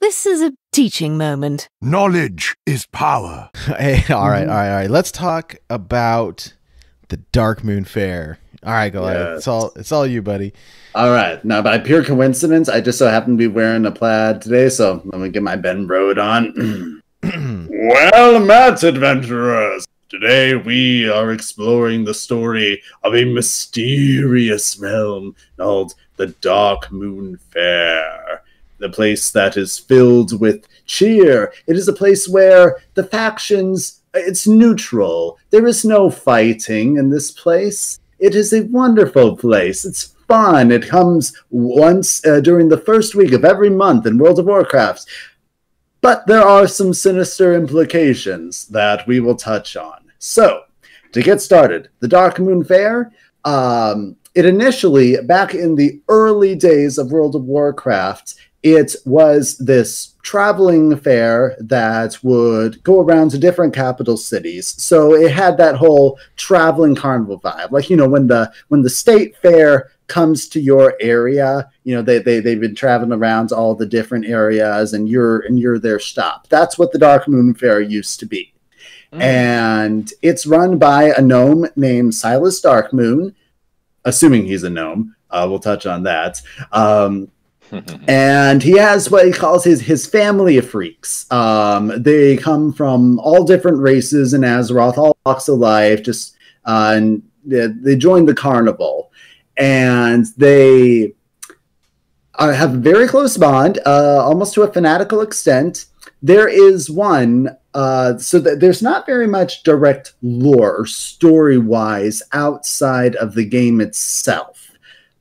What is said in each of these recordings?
This is a teaching moment. Knowledge is power. Hey, all right, mm-hmm. all right, all right. Let's talk about the Darkmoon Faire. All right, Goliath. Yes. It's all it's all you, buddy. All right. Now, by pure coincidence, I just so happen to be wearing a plaid today, so let me get my Ben Road on. well, met, adventurers. Today we are exploring the story of a mysterious realm called the Dark Moon Fair. The place that is filled with cheer. It is a place where the factions, it's neutral. There is no fighting in this place. It is a wonderful place. It's fun. It comes once uh, during the first week of every month in World of Warcraft. But there are some sinister implications that we will touch on. So, to get started, the Darkmoon Faire, um, it initially, back in the early days of World of Warcraft, it was this traveling fair that would go around to different capital cities. So it had that whole traveling carnival vibe. Like, you know, when the when the state fair comes to your area, you know, they, they they've been traveling around all the different areas and you're and you're their stop. That's what the Darkmoon Faire used to be. And it's run by a gnome named Silas Darkmoon, assuming he's a gnome. Uh, we'll touch on that. Um, and he has what he calls his his family of freaks. Um, they come from all different races in Azeroth, all walks of life. Just uh, and they, they join the carnival, and they uh, have a very close bond, uh, almost to a fanatical extent. There is one, uh, so that there's not very much direct lore or story wise outside of the game itself.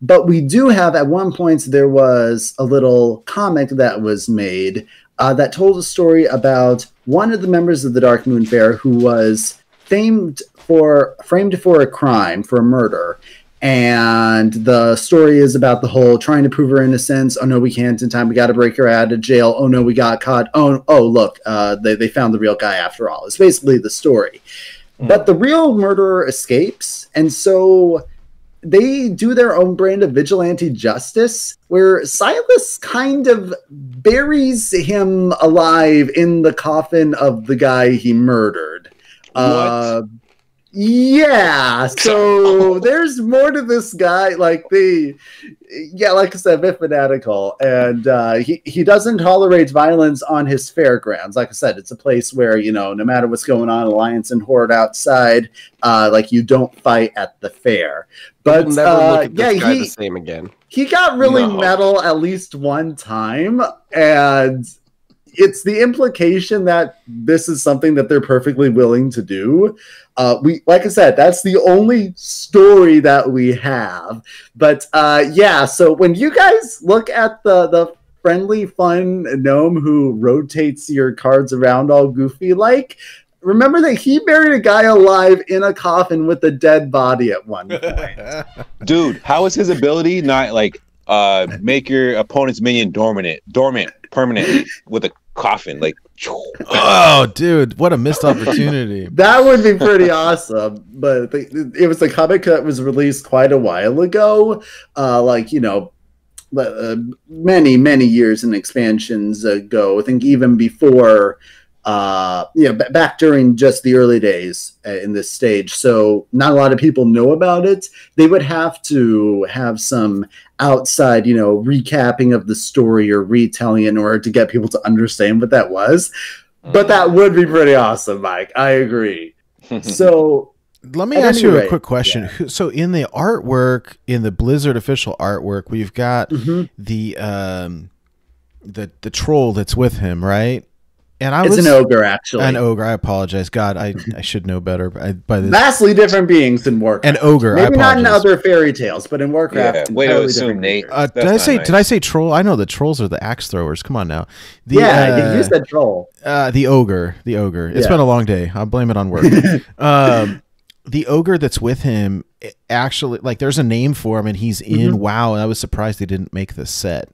But we do have at one point there was a little comic that was made uh, that told a story about one of the members of the Darkmoon Faire who was famed for framed for a crime for a murder. And the story is about the whole trying to prove her innocence. Oh no, we can't in time. We got to break her out of jail. Oh no, we got caught. Oh oh look, uh, they they found the real guy after all. It's basically the story. But the real murderer escapes, and so they do their own brand of vigilante justice where Silas kind of buries him alive in the coffin of the guy he murdered. Uh, yeah, so there's more to this guy. Like the, yeah, like I said, a bit fanatical, and uh, he he doesn't tolerate violence on his fairgrounds. Like I said, it's a place where you know, no matter what's going on, Alliance and Horde outside, uh, like you don't fight at the fair. But uh, look at this yeah, he the same again. he got really No. metal at least one time and it's the implication that this is something that they're perfectly willing to do. Uh, we like i said that's the only story that we have. But uh, yeah so when you guys look at the the friendly fun gnome who rotates your cards around all goofy like remember that he buried a guy alive in a coffin with a dead body at one point. Dude, how is his ability not like uh make your opponent's minion dormant dormant permanently with a coffin? Like oh, dude, what a missed opportunity. That would be pretty awesome. But the, it was a comic that was released quite a while ago. Uh, like, you know, uh, many, many years and expansions ago. I think even before, uh, you know, b- back during just the early days uh, in this stage. So not a lot of people know about it. They would have to have some outside, you know, recapping of the story or retelling it in order to get people to understand what that was. But that would be pretty awesome, Mike. I agree. So Let me ask any you a quick question. Who- So in the artwork, in the Blizzard official artwork, we've got mhm. the um the the troll that's with him, right? And I it's was an ogre, actually. An ogre. I apologize. God, I, I should know better by, by this. Vastly different beings than Warcraft. An ogre. I Maybe not in other fairy tales, but in Warcraft. Yeah, way to entirely assume, different Nate. Uh, did I say nice. did I say troll? I know the trolls are the axe throwers. Come on now. The, yeah, uh, you said troll. uh, the ogre. The ogre. It's Yeah. been a long day. I'll blame it on work. um, the ogre that's with him actually like there's a name for him and he's in Mhm. WoW and I was surprised they didn't make this set.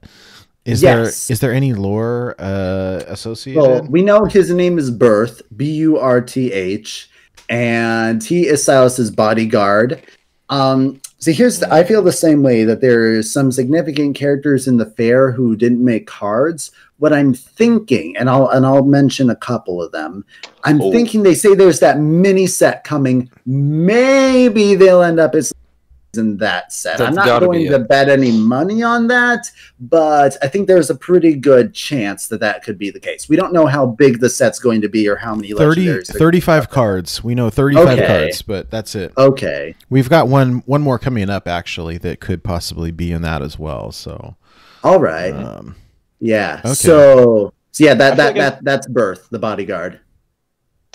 Is Yes. there is there any lore uh, associated? Well, we know his name is Burth, B U R T H, and he is Silas's bodyguard. Um, so here's the, I feel the same way that there's some significant characters in the fair who didn't make cards. What I'm thinking, and I'll and I'll mention a couple of them. I'm Oh. thinking they say there's that mini set coming. Maybe they'll end up as in that set. That's I'm not going be to bet any money on that, but I think there's a pretty good chance that that could be the case. We don't know how big the set's going to be or how many 30, legendaries. 35 cards. We know 35 Okay. cards, but that's it. Okay. We've got one one more coming up actually that could possibly be in that as well. So, All right. um, Yeah. Okay. So, so yeah, that that, like that that's Burth, the bodyguard.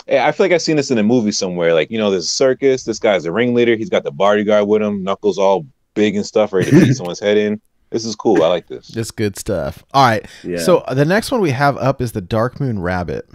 Yeah, I feel like I've seen this in a movie somewhere. Like, you know, there's a circus. This guy's the ringleader. He's got the bodyguard with him. Knuckles all big and stuff, ready to beat someone's head in. This is cool. I like this. This good stuff. All right. Yeah. So uh, the next one we have up is the Darkmoon Rabbit.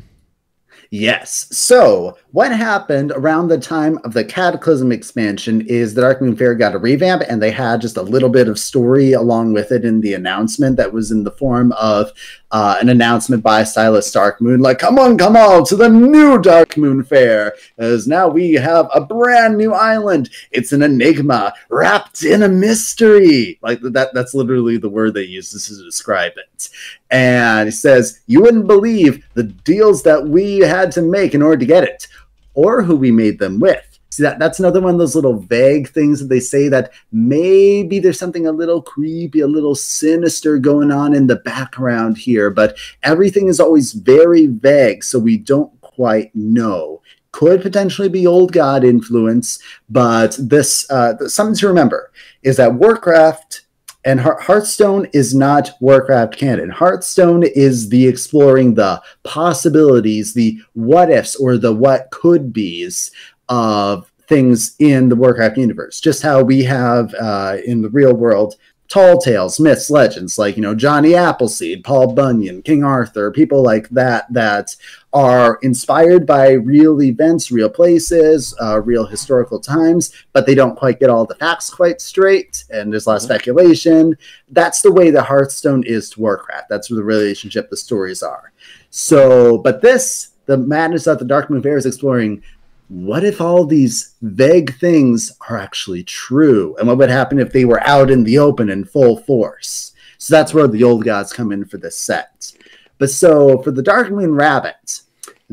Yes. So, what happened around the time of the Cataclysm expansion is the Darkmoon Faire got a revamp, and they had just a little bit of story along with it in the announcement that was in the form of uh, an announcement by Silas Darkmoon, like, come on, come on to the new Darkmoon Faire, as now we have a brand new island. It's an enigma wrapped in a mystery. Like, that, that's literally the word they use to describe it and he says, You wouldn't believe the deals that we had to make in order to get it, or who we made them with. See, that, that's another one of those little vague things that they say that maybe there's something a little creepy, a little sinister going on in the background here, but everything is always very vague, so we don't quite know. Could potentially be old god influence, but this uh, something to remember is that Warcraft and Hearthstone is not Warcraft canon. Hearthstone is the exploring the possibilities, the what ifs, or the what could be's of things in the Warcraft universe. Just how we have uh, in the real world tall tales, myths, legends, like you know Johnny Appleseed, Paul Bunyan, King Arthur, people like that that are inspired by real events, real places, uh, real historical times, but they don't quite get all the facts quite straight, and there's a lot of speculation. That's the way that Hearthstone is to Warcraft. That's the relationship the stories are. So, but this, the madness of the Darkmoon Faire is exploring what if all these vague things are actually true? And what would happen if they were out in the open in full force? So that's where the old gods come in for this set. But so for the Darkmoon Rabbit,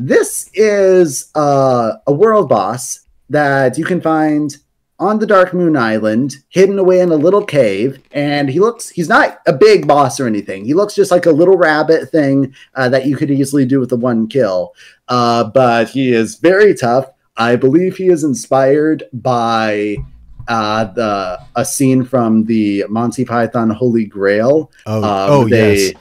this is uh, a world boss that you can find on the Darkmoon Island, hidden away in a little cave. And he looks, he's not a big boss or anything. He looks just like a little rabbit thing uh, that you could easily do with the one kill. Uh, but he is very tough. I believe he is inspired by uh, the a scene from the Monty Python Holy Grail. Oh, Um, oh they- yes.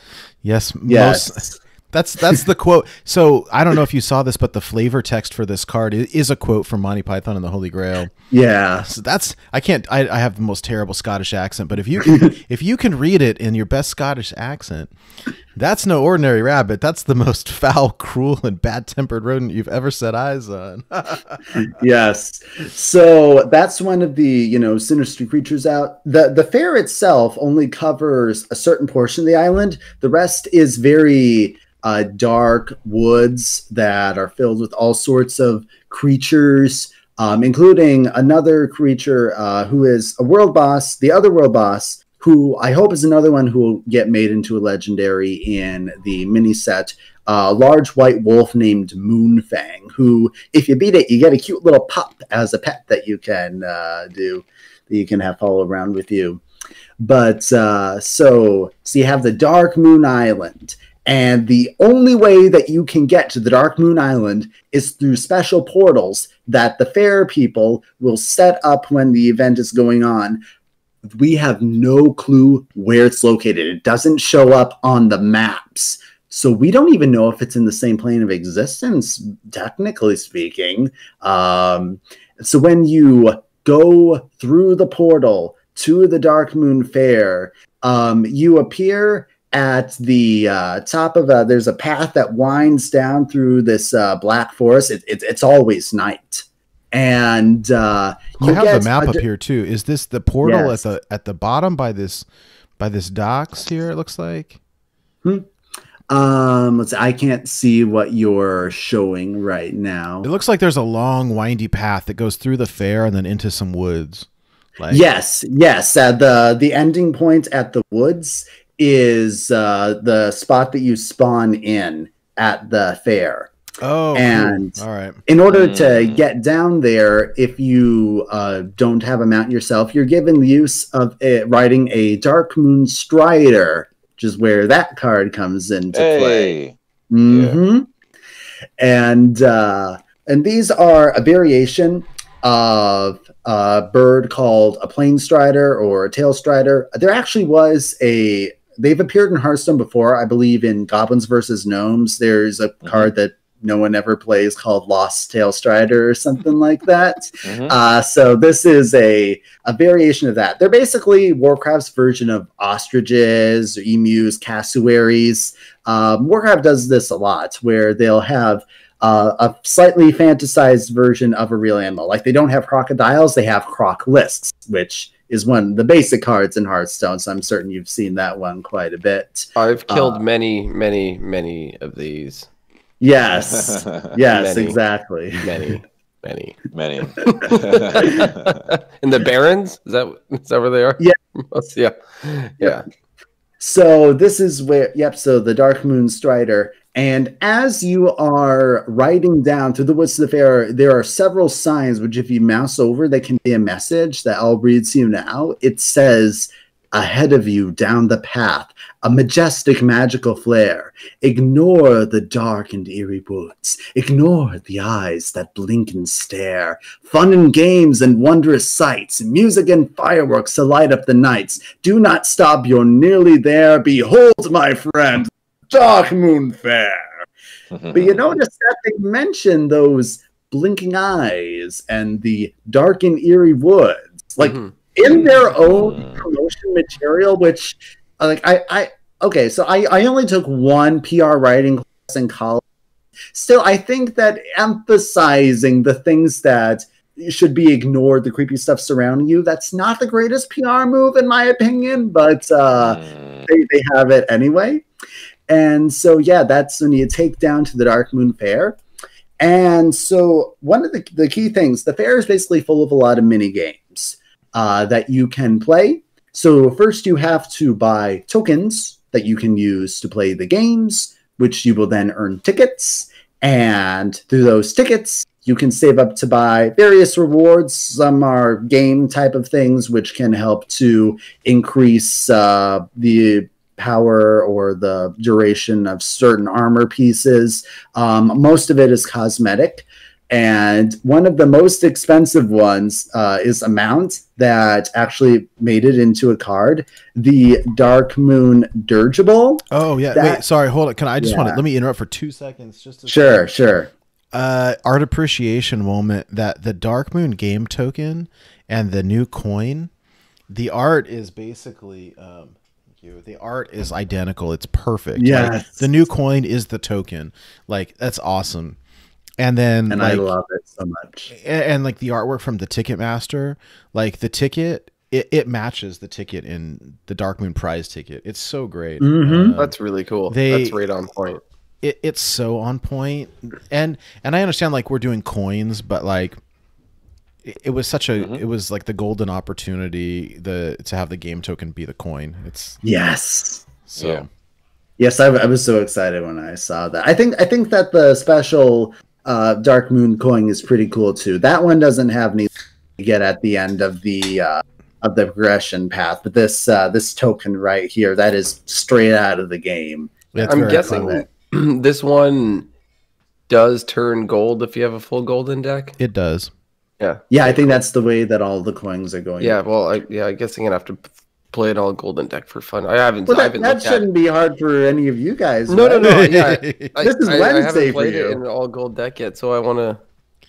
Yes, Yes. most that's that's the quote. So I don't know if you saw this, but the flavor text for this card is a quote from Monty Python and the Holy Grail. Yeah. So that's I can't. I, I have the most terrible Scottish accent, but if you can, if you can read it in your best Scottish accent, that's no ordinary rabbit. That's the most foul, cruel, and bad tempered rodent you've ever set eyes on. yes. So that's one of the, you know, sinister creatures out. The the fair itself only covers a certain portion of the island. The rest is very uh, dark woods that are filled with all sorts of creatures, um, including another creature uh, who is a world boss, the other world boss, who I hope is another one who will get made into a legendary in the mini set. A large white wolf named Moonfang, who, if you beat it, you get a cute little pup as a pet that you can uh, do, that you can have follow around with you. But uh, so, so you have the Darkmoon Island, and the only way that you can get to the Darkmoon Island is through special portals that the fair people will set up when the event is going on. We have no clue where it's located. It doesn't show up on the maps. So we don't even know if it's in the same plane of existence, technically speaking. Um, so when you go through the portal to the Darkmoon Faire, um, you appear at the uh, top of a. There's a path that winds down through this uh, black forest. It, it, it's always night, and uh, I you have get the map up here too. Is this the portal Yes. at the at the bottom by this by this docks here? It looks like. Um, let's. I can't see what you're showing right now. It looks like there's a long, windy path that goes through the fair and then into some woods. Like, yes, yes. Uh, the the ending point at the woods is uh, the spot that you spawn in at the fair. Oh, cool. And- all right. In order to Mm. get down there, if you uh, don't have a mount yourself, you're given the use of uh, riding a Darkmoon Strider, which is where that card comes into play. Hey. hmm And uh, and these are a variation of a bird called a plainstrider or a tail strider. There actually was a. They've appeared in Hearthstone before, I believe, in Goblins versus Gnomes. There's a card that no one ever plays called Lost Tallstrider or something like that. Mhm. Uh, so this is a a variation of that. They're basically Warcraft's version of ostriches, emus, cassowaries. Um, Warcraft does this a lot, where they'll have uh, a slightly fantasized version of a real animal. Like they don't have crocodiles, they have crocolisks, which is one of the basic cards in Hearthstone. So I'm certain you've seen that one quite a bit. I've killed Uh, many, many, many of these. Yes, yes, Many. exactly. Many, many. Many. In the Barrens? Is that is that where they are? Yeah. yeah. Yeah. So this is where, yep. So the Darkmoon Strider, and as you are riding down through the woods to the fair, there are several signs which, if you mouse over, they can be a message that I'll read to you now. It says, "Ahead of you, down the path, a majestic magical flare. Ignore the dark and eerie woods. Ignore the eyes that blink and stare. Fun and games and wondrous sights, music and fireworks to light up the nights. Do not stop, you're nearly there. Behold, my friend, Darkmoon Faire. But you notice that they mention those blinking eyes and the dark and eerie woods, like Mhm. in their own promotion material. Which, uh, like, I, I, okay, so I, I only took one PR writing class in college. Still, I think that emphasizing the things that should be ignored, the creepy stuff surrounding you, that's not the greatest PR move, in my opinion. But uh, Mm. they, they have it anyway. And so, yeah, that's when you take down to the Darkmoon Faire. And so, one of the, the key things, the fair is basically full of a lot of mini games uh, that you can play. So, first, you have to buy tokens that you can use to play the games, which you will then earn tickets. And through those tickets, you can save up to buy various rewards. Some are game type of things, which can help to increase uh, the power or the duration of certain armor pieces. Um, most of it is cosmetic. And one of the most expensive ones uh, is a mount that actually made it into a card the Darkmoon Dirigible. Oh yeah. That- Wait, sorry. Hold it. Can I just want to let me interrupt for two seconds? Just to Sure, sure. uh, art appreciation moment that the Dark Moon game token and the new coin, the art is basically um, you. The art is identical. It's perfect. Like, Yes. the new coin is the token. Like that's awesome. And then And I like, love it so much. and, and like the artwork from the Ticketmaster, like the ticket, it, it matches the ticket in the Dark Moon prize ticket. It's so great. Mhm. Um, That's really cool. they- That's right on point. it, it's so on point. point and and i understand like we're doing coins but like it, it was such a Mhm. it was like the golden opportunity the to have the game token be the coin it's Yes. so Yeah. Yes, I, I was so excited when I saw that. I think I think that the special uh, Dark Moon coin is pretty cool too. That one doesn't have any to get at the end of the uh, of the progression path, but this uh, this token right here that is straight out of the game. it's I'm guessing clever. this one does turn gold if you have a full golden deck. it does Yeah. Yeah, I think that's the way that all the coins are going. Yeah. Well, I, yeah. I guess I'm gonna have to play it all golden deck for fun. I haven't. Well, I that, haven't that shouldn't be hard for any of you guys. No, no, right? no. Yeah, I, This is I, I Wednesday haven't played it in an all gold deck yet, so I want to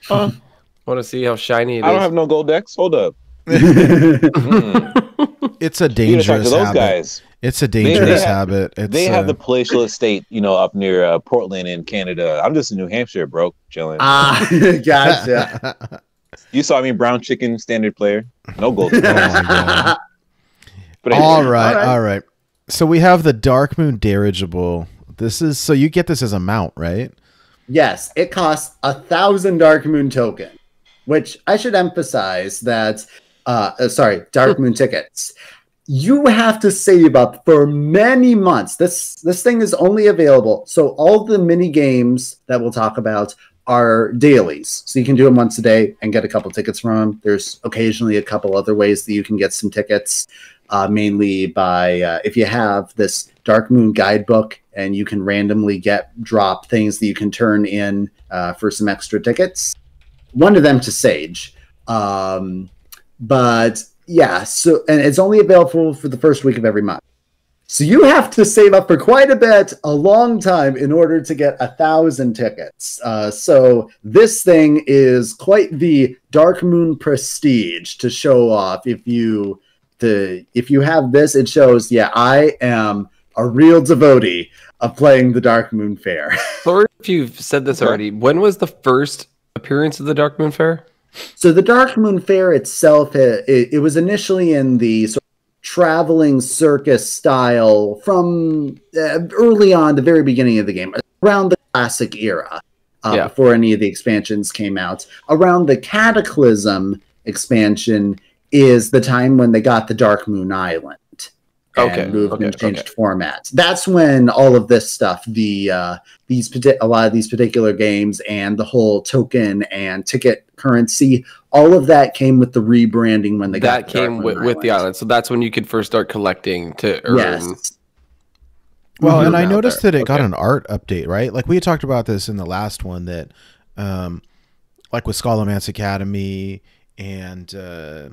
huh. want to see how shiny it I don't have no gold decks. Hold up. Mm. it's a You gotta dangerous those habit guys. it's a dangerous have- habit it's, They have uh, the palatial estate, you know, up near uh, Portland in Canada. I'm just in New Hampshire, broke, chilling. ah, gotcha. You saw me, brown chicken, standard player, no gold. Oh my God. but all anyway, right, All right. all right. So we have the Dark Moon dirigible. This is so you get this as a mount, right? Yes, it costs a thousand Dark Moon token, which I should emphasize that uh, uh, sorry, Dark Moon tickets. You have to save up for many months. This this thing is only available. So all the mini games that we'll talk about are dailies. So you can do them once a day and get a couple tickets from them. There's occasionally a couple other ways that you can get some tickets, uh, mainly by uh, if you have this Dark Moon guidebook and you can randomly get drop things that you can turn in uh, for some extra tickets. One of them to Sayge. Um, but yeah, so and it's only available for the first week of every month. So you have to save up for quite a bit, a long time, in order to get a thousand tickets. Uh, so this thing is quite the Dark Moon prestige to show off. If you the if you have this, it shows. Yeah, I am a real devotee of playing the Darkmoon Faire. Sorry if you've said this already. When was the first appearance of the Darkmoon Faire? So the Darkmoon Faire itself, it, it was initially in the traveling circus style from uh, early on, the very beginning of the game, around the classic era, uh, Yeah. before any of the expansions came out. Around the Cataclysm expansion is the time when they got the Darkmoon Island. And Okay, moved okay, and changed okay. format. That's when all of this stuff, the uh, these parti- a lot of these particular games and the whole token and ticket currency, all of that came with the rebranding when they That got the came with, with the island. So that's when you could first start collecting to earn. Yes. Well, and I noticed there. that it got an art update, right? Like we had talked about this in the last one that, um, like with Scholomance Academy and uh,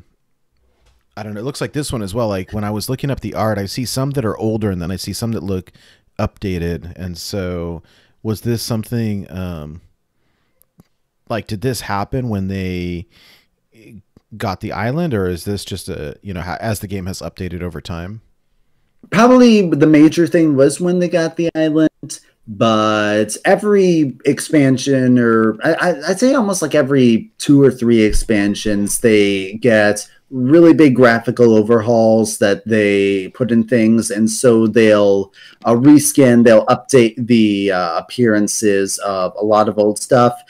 I don't know. It looks like this one as well. Like when I was looking up the art, I see some that are older, and then I see some that look updated. And so, was this something? Um, like, did this happen when they got the island, or is this just a you know as the game has updated over time? Probably the major thing was when they got the island, but every expansion, or I- I'd say almost like every two or three expansions, they get really big graphical overhauls that they put in things, and so they'll uh, reskin, they'll update the uh, appearances of a lot of old stuff.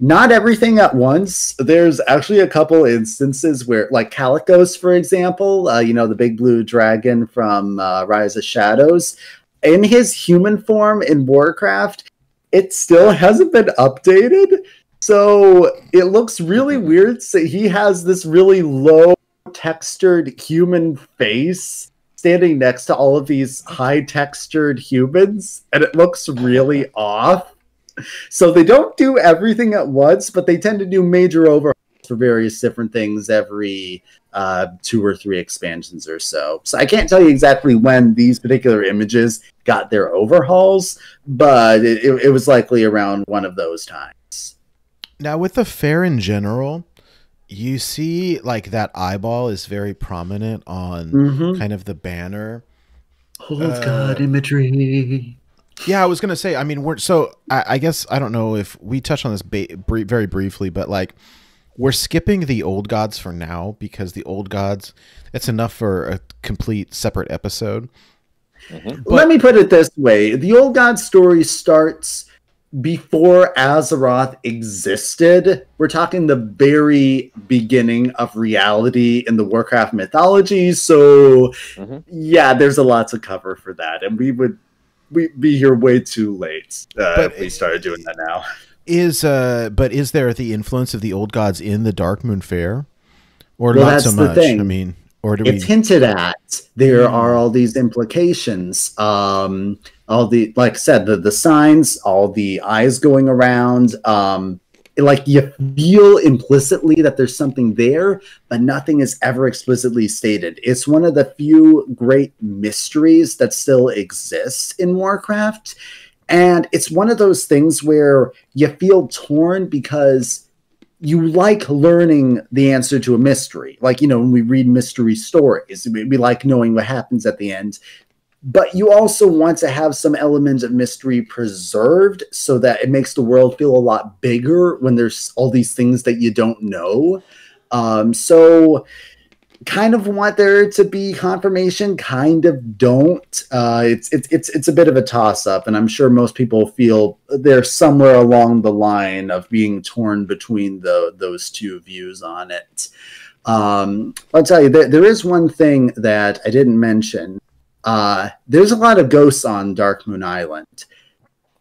Not everything at once. There's actually a couple instances where, like Kalecgos, for example, uh, you know, the big blue dragon from uh, Rise of Shadows, in his human form in Warcraft, it still hasn't been updated. So it looks really weird. So he has this really low textured human face standing next to all of these high textured humans, and it looks really off. So they don't do everything at once, but they tend to do major overhauls for various different things every uh, two or three expansions or so. So I can't tell you exactly when these particular images got their overhauls, but it, it, it was likely around one of those times. Now, with the fair in general, you see like that eyeball is very prominent on Mhm. kind of the banner. Old Uh, God imagery. Yeah, I was gonna say. I mean, we're so. I, I guess I don't know if we touched on this ba- br- very briefly, but like we're skipping the old gods for now because the old gods. It's enough for a complete separate episode. But Let me put it this way: the old God story starts before Azeroth existed. We're talking the very beginning of reality in the Warcraft mythology. So, Mhm. yeah, there's a lot to cover for that, and we would we be here way too late uh, if we started doing that now. Is uh, but is there the influence of the old gods in the Dark Moon Fair, or Well, not so that's the much? thing. I mean, or do it's we? hinted at there are all these implications um all the like i said the the signs all the eyes going around um like you feel implicitly that there's something there but nothing is ever explicitly stated it's one of the few great mysteries that still exists in warcraft and it's one of those things where you feel torn because you like learning the answer to a mystery. Like, you know, when we read mystery stories, we, we like knowing what happens at the end. But you also want to have some element of mystery preserved so that it makes the world feel a lot bigger when there's all these things that you don't know. Um, so, kind of want there to be confirmation, kind of don't. Uh, it's it's it's it's a bit of a toss up, and I'm sure most people feel they're somewhere along the line of being torn between the those two views on it. Um, I'll tell you, there, there is one thing that I didn't mention. Uh, there's a lot of ghosts on Darkmoon Island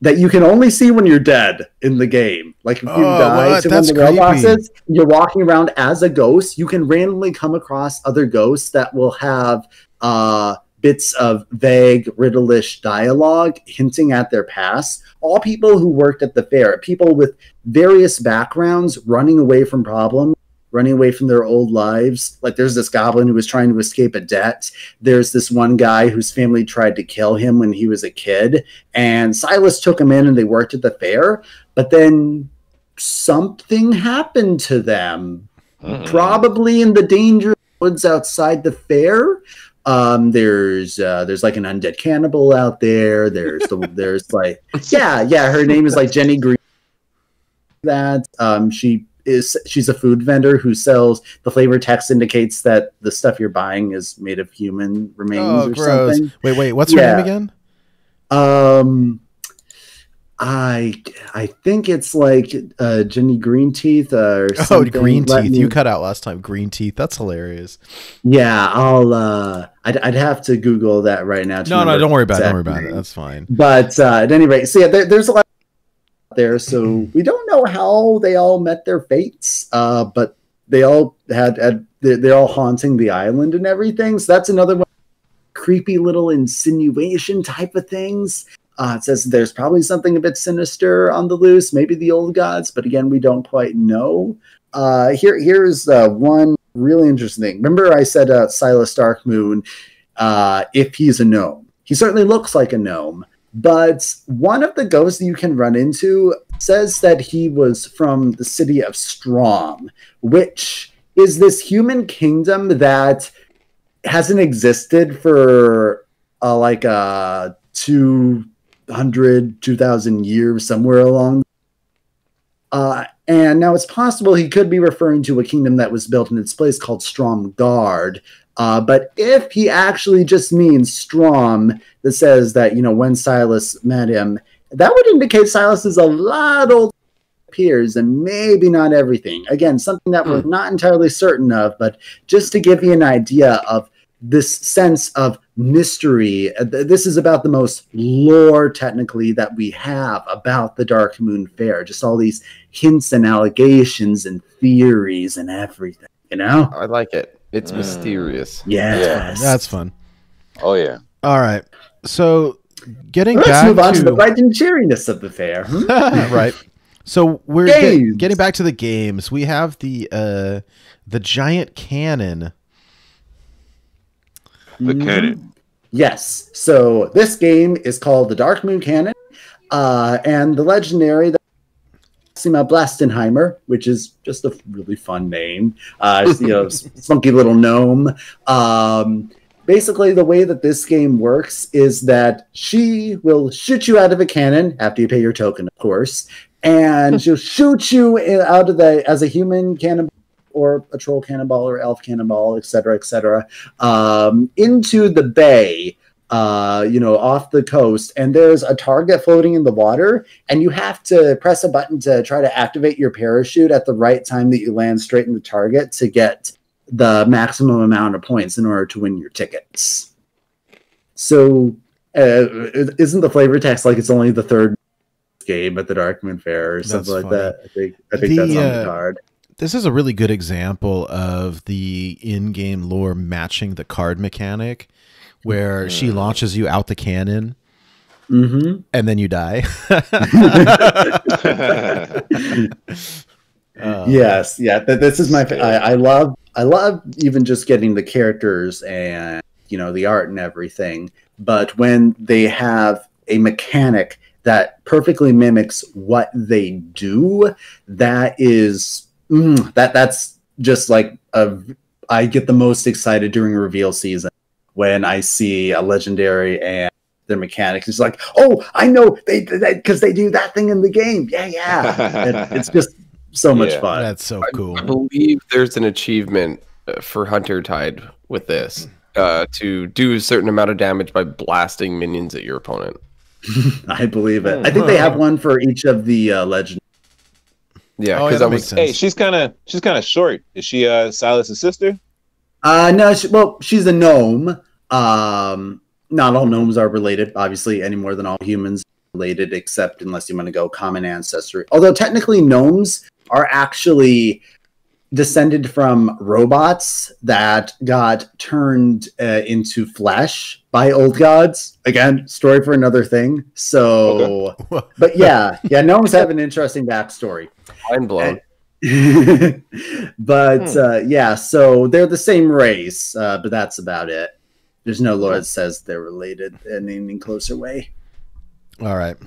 that you can only see when you're dead in the game. Like if you Oh, die what? to That's one of the mailboxes, you're walking around as a ghost. You can randomly come across other ghosts that will have uh, bits of vague, riddle-ish dialogue hinting at their past. All people who worked at the fair, people with various backgrounds, running away from problems. Running away from their old lives. Like there's this goblin who was trying to escape a debt. There's this one guy whose family tried to kill him when he was a kid and Silas took him in and they worked at the fair, but then something happened to them, probably in the dangerous woods outside the fair. Um, there's uh, there's like an undead cannibal out there. There's the, there's like yeah yeah her name is like Jenny Green. That um, she is she's a food vendor who sells the flavor text indicates that the stuff you're buying is made of human remains Oh, or gross. something. Wait, wait. What's her Yeah. name again? Um, I I think it's like uh, Jenny Green Teeth or Oh, green Let teeth. me- You cut out last time. Green teeth. That's hilarious. Yeah, I'll. Uh, I'd, I'd have to Google that right now. No, no, don't worry about it. Don't worry about it. That's fine. But uh, at any rate, so yeah, there, there's a lot there. So we don't know how they all met their fates, uh, but they all had, had they're, all haunting the island and everything. So that's another one, creepy little insinuation type of things. Uh, it says there's probably something a bit sinister on the loose, maybe the old gods, but again, we don't quite know. Uh, here, here's uh, one really interesting thing. Remember, I said uh, Silas Darkmoon, uh, if he's a gnome, he certainly looks like a gnome. But one of the ghosts that you can run into says that he was from the city of Strom, which is this human kingdom that hasn't existed for uh, like uh, 200, 2,000 years, somewhere along. Uh, and now it's possible he could be referring to a kingdom that was built in its place called Stromgarde. Uh, but if he actually just means Strom, that says that, you know, when Silas met him, that would indicate Silas is a lot older than peers and maybe not everything. Again, something that we're not entirely certain of, but just to give you an idea of this sense of mystery. uh, This is about the most lore, technically, that we have about the Darkmoon Faire. Just all these hints and allegations and theories and everything, you know? I like it. It's Mm. mysterious. Yes. That's fun. Oh yeah. All right. So getting Let's back move on to, to, the bright and cheeriness of the fair. hmm? right. So we're get- Games. getting back to the games. We have the uh the giant cannon. The Mhm. cannon. Yes. So this game is called the Darkmoon Cannon, uh, and the legendary the Maxima Blastenheimer, which is just a really fun name. Uh, you know, s- funky little gnome. Um, basically, the way that this game works is that she will shoot you out of a cannon after you pay your token, of course, and she'll shoot you out of the as a human cannon or a troll cannonball or elf cannonball, etc., cetera, et cetera, um, into the bay, uh, you know, off the coast. And there's a target floating in the water, and you have to press a button to try to activate your parachute at the right time that you land straight in the target to get the maximum amount of points in order to win your tickets. So, uh, isn't the flavor text like it's only the third game at the Darkmoon Faire or something like funny. that? I think I think The, that's on uh, the card. This is a really good example of the in-game lore matching the card mechanic where she launches you out the cannon Mm-hmm. and then you die. Uh, yes, yeah. Th- this is my. fa- I, I love. I love even just getting the characters and you know the art and everything. But when they have a mechanic that perfectly mimics what they do, that is mm, that that's just like a. I get the most excited during reveal season when I see a legendary and their mechanics. It's like, oh, I know they because they do that thing in the game. Yeah, yeah. It- it's just so much Yeah. fun. That's so cool. I believe there's an achievement uh, for Hunter Tide with this uh, to do a certain amount of damage by blasting minions at your opponent. I believe it. I think they have one for each of the uh, legend. Yeah, Oh, yeah, because I was sense. Hey, she's kind of she's kind of short. Is she uh Silas's sister? Uh, no, she, well, she's a gnome. Um, not all gnomes are related, obviously, any more than all humans are related, except unless you want to go common ancestry. Although technically, gnomes are actually descended from robots that got turned uh, into flesh by old gods. Again, story for another thing. So, but yeah, yeah, gnomes have an interesting backstory. mind blown. but Hmm. uh, yeah, so they're the same race, uh, but that's about it. There's no lore that says they're related in any closer way. All right.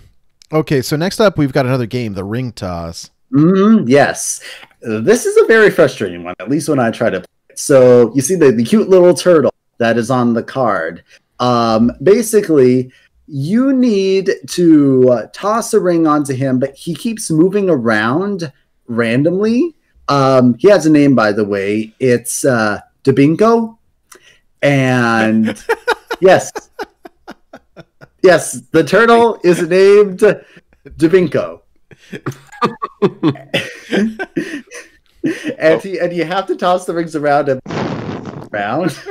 Okay, so next up we've got another game, the ring toss. Mm, yes, this is a very frustrating one. At least when I try to. Play it. So you see the, the cute little turtle that is on the card. Um, basically, you need to uh, toss a ring onto him, but he keeps moving around randomly. Um, he has a name, by the way. It's uh, Dabinko, and yes, yes, the turtle is named Dabinko. and he and you have to toss the rings around and around.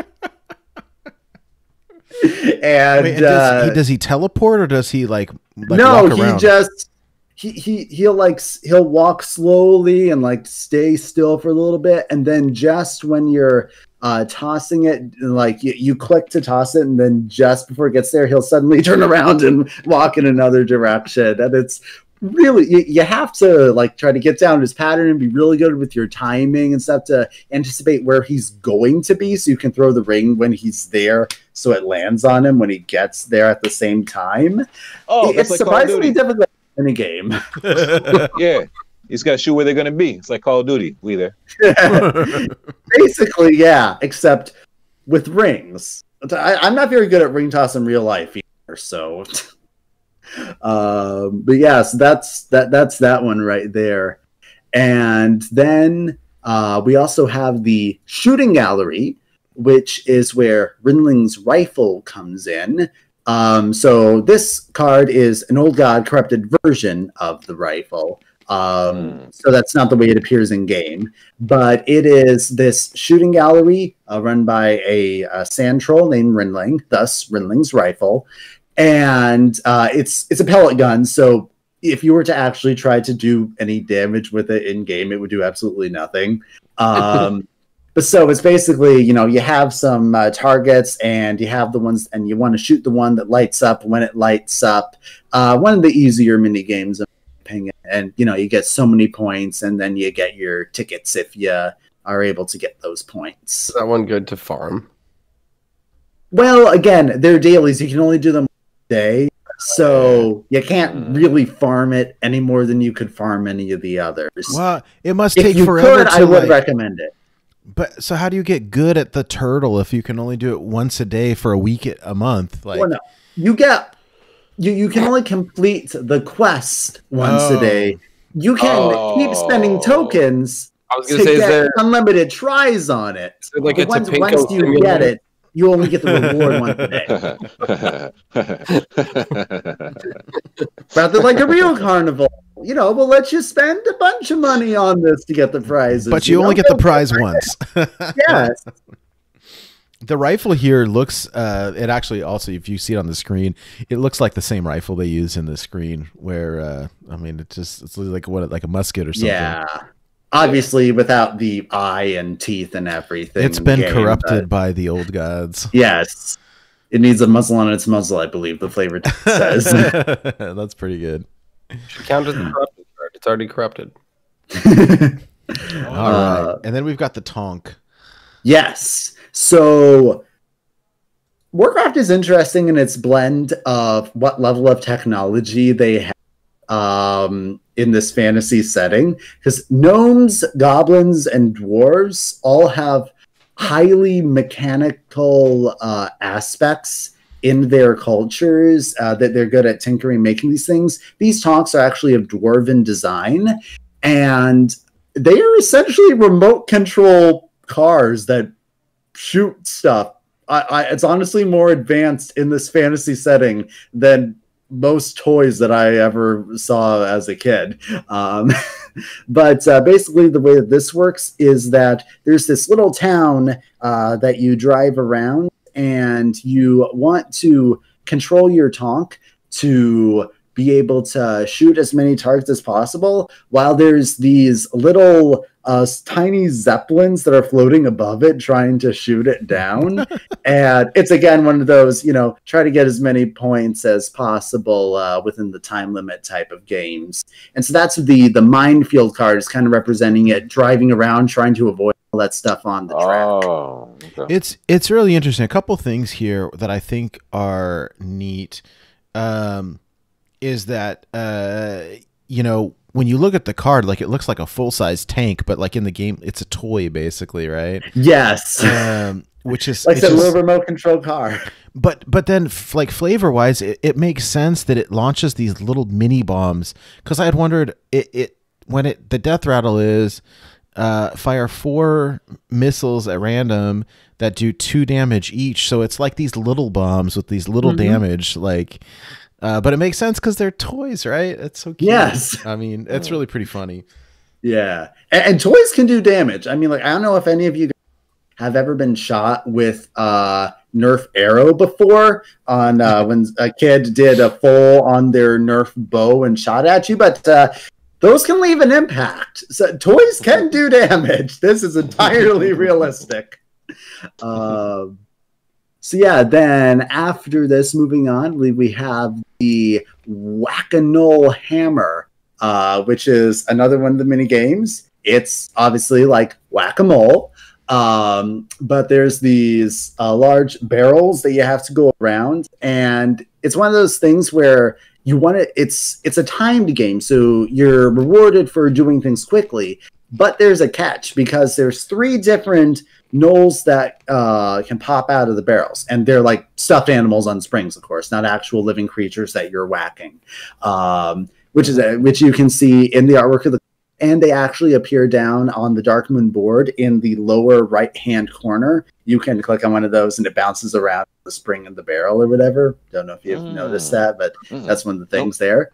and, Wait, and uh, does, he, does he teleport or does he like, like no, he just he, he he'll like he'll walk slowly and like stay still for a little bit, and then just when you're uh, tossing it, like you, you click to toss it, and then just before it gets there, he'll suddenly turn around and walk in another direction, and it's really you, you have to like try to get down his pattern and be really good with your timing and stuff to anticipate where he's going to be so you can throw the ring when he's there so it lands on him when he gets there at the same time. Oh, it's like surprisingly difficult in a game. Yeah, you just gotta shoot where they're gonna be. It's like Call of Duty. We there. Basically, yeah, except with rings. I, I'm not very good at ring toss in real life either, so. um, but yes, that's that. That's that one right there, and then uh, we also have the shooting gallery, which is where Ringling's rifle comes in. Um, so this card is an old god corrupted version of the rifle. Um, Hmm. So that's not the way it appears in game, but it is this shooting gallery uh, run by a, a sand troll named Ringling, thus Ringling's rifle, and uh, it's it's a pellet gun. So if you were to actually try to do any damage with it in game, it would do absolutely nothing. Um, but so it's basically, you know, you have some uh, targets and you have the ones, and you want to shoot the one that lights up when it lights up. Uh, one of the easier mini games, opinion. And you know, you get so many points, and then you get your tickets if you are able to get those points. Is that one good to farm? Well, again, they're dailies. You can only do them a day. So you can't mm. really farm it any more than you could farm any of the others. well, it must if take you forever could, to I would like, recommend it. But so how do you get good at the turtle if you can only do it once a day for a week a- a month? Like well, no, you get you you can only complete the quest once Oh. a day. Oh. You can keep spending Oh. tokens I was to gonna say, is get there, unlimited tries on it. there like But once, Topinko once you simulator? get it, you only get the reward once a day. Rather like a real carnival. You know, we'll let you spend a bunch of money on this to get the prizes. but you only know? get the prize once. Yes. The rifle here looks uh it actually also if you see it on the screen, it looks like the same rifle they use in the screen where uh I mean it just it's like what like a musket or something. Yeah. Obviously, without the eye and teeth and everything. It's been game, corrupted by the old gods. Yes. It needs a muzzle on its muzzle, I believe the flavor says. That's pretty good. Should count as the corrupted card. It's already corrupted. All right. Uh, And then we've got the tonk. Yes. So Warcraft is interesting in its blend of what level of technology they have um, in this fantasy setting. Because gnomes, goblins, and dwarves all have highly mechanical uh, aspects in their cultures uh, that they're good at tinkering, making these things. These talks are actually of dwarven design, and they are essentially remote control cars that shoot stuff. I, I, it's honestly more advanced in this fantasy setting than most toys that I ever saw as a kid. Um, but uh, basically, the way that this works is that there's this little town uh, that you drive around, and you want to control your tonk to be able to shoot as many targets as possible while there's these little uh, tiny zeppelins that are floating above it trying to shoot it down and it's again one of those you know try to get as many points as possible uh, within the time limit type of games and so that's the the minefield card is kind of representing it driving around trying to avoid all that stuff on the track Oh, okay. It's it's really interesting. A couple things here that I think are neat um, is that uh, you know when you look at the card, like it looks like a full size tank, but like in the game, it's a toy basically, right? yes Um, which is like the just- little remote control car but but then f- like flavor wise, it, it makes sense that it launches these little mini bombs because I had wondered it, it when it the death rattle is uh, fire four missiles at random that do two damage each. So it's like these little bombs with these little Mhm. damage, like. Uh, but it makes sense because they're toys, right? It's so cute. Yes. I mean, it's really pretty funny. Yeah, and, and toys can do damage. I mean, like I don't know if any of you have ever been shot with uh, Nerf arrow before on uh, when a kid did a full on their Nerf bow and shot at you, but uh, those can leave an impact. So toys can do damage. This is entirely realistic. Um, so yeah, then after this, moving on, we- have the Whack-a-Gnoll Hammer, uh, which is another one of the mini games. It's obviously like whack-a-mole, um, but there's these uh, large barrels that you have to go around, and it's one of those things where you want to. It's it's a timed game, so you're rewarded for doing things quickly. But there's a catch because there's three different gnolls that uh, can pop out of the barrels, and they're like stuffed animals on springs, of course, not actual living creatures that you're whacking. Um, which is a, which you can see in the artwork of the and they actually appear down on the Darkmoon board in the lower right hand corner. You can click on one of those and it bounces around the spring in the barrel or whatever. Don't know if you've Mm. noticed that, but Mm. that's one of the things there.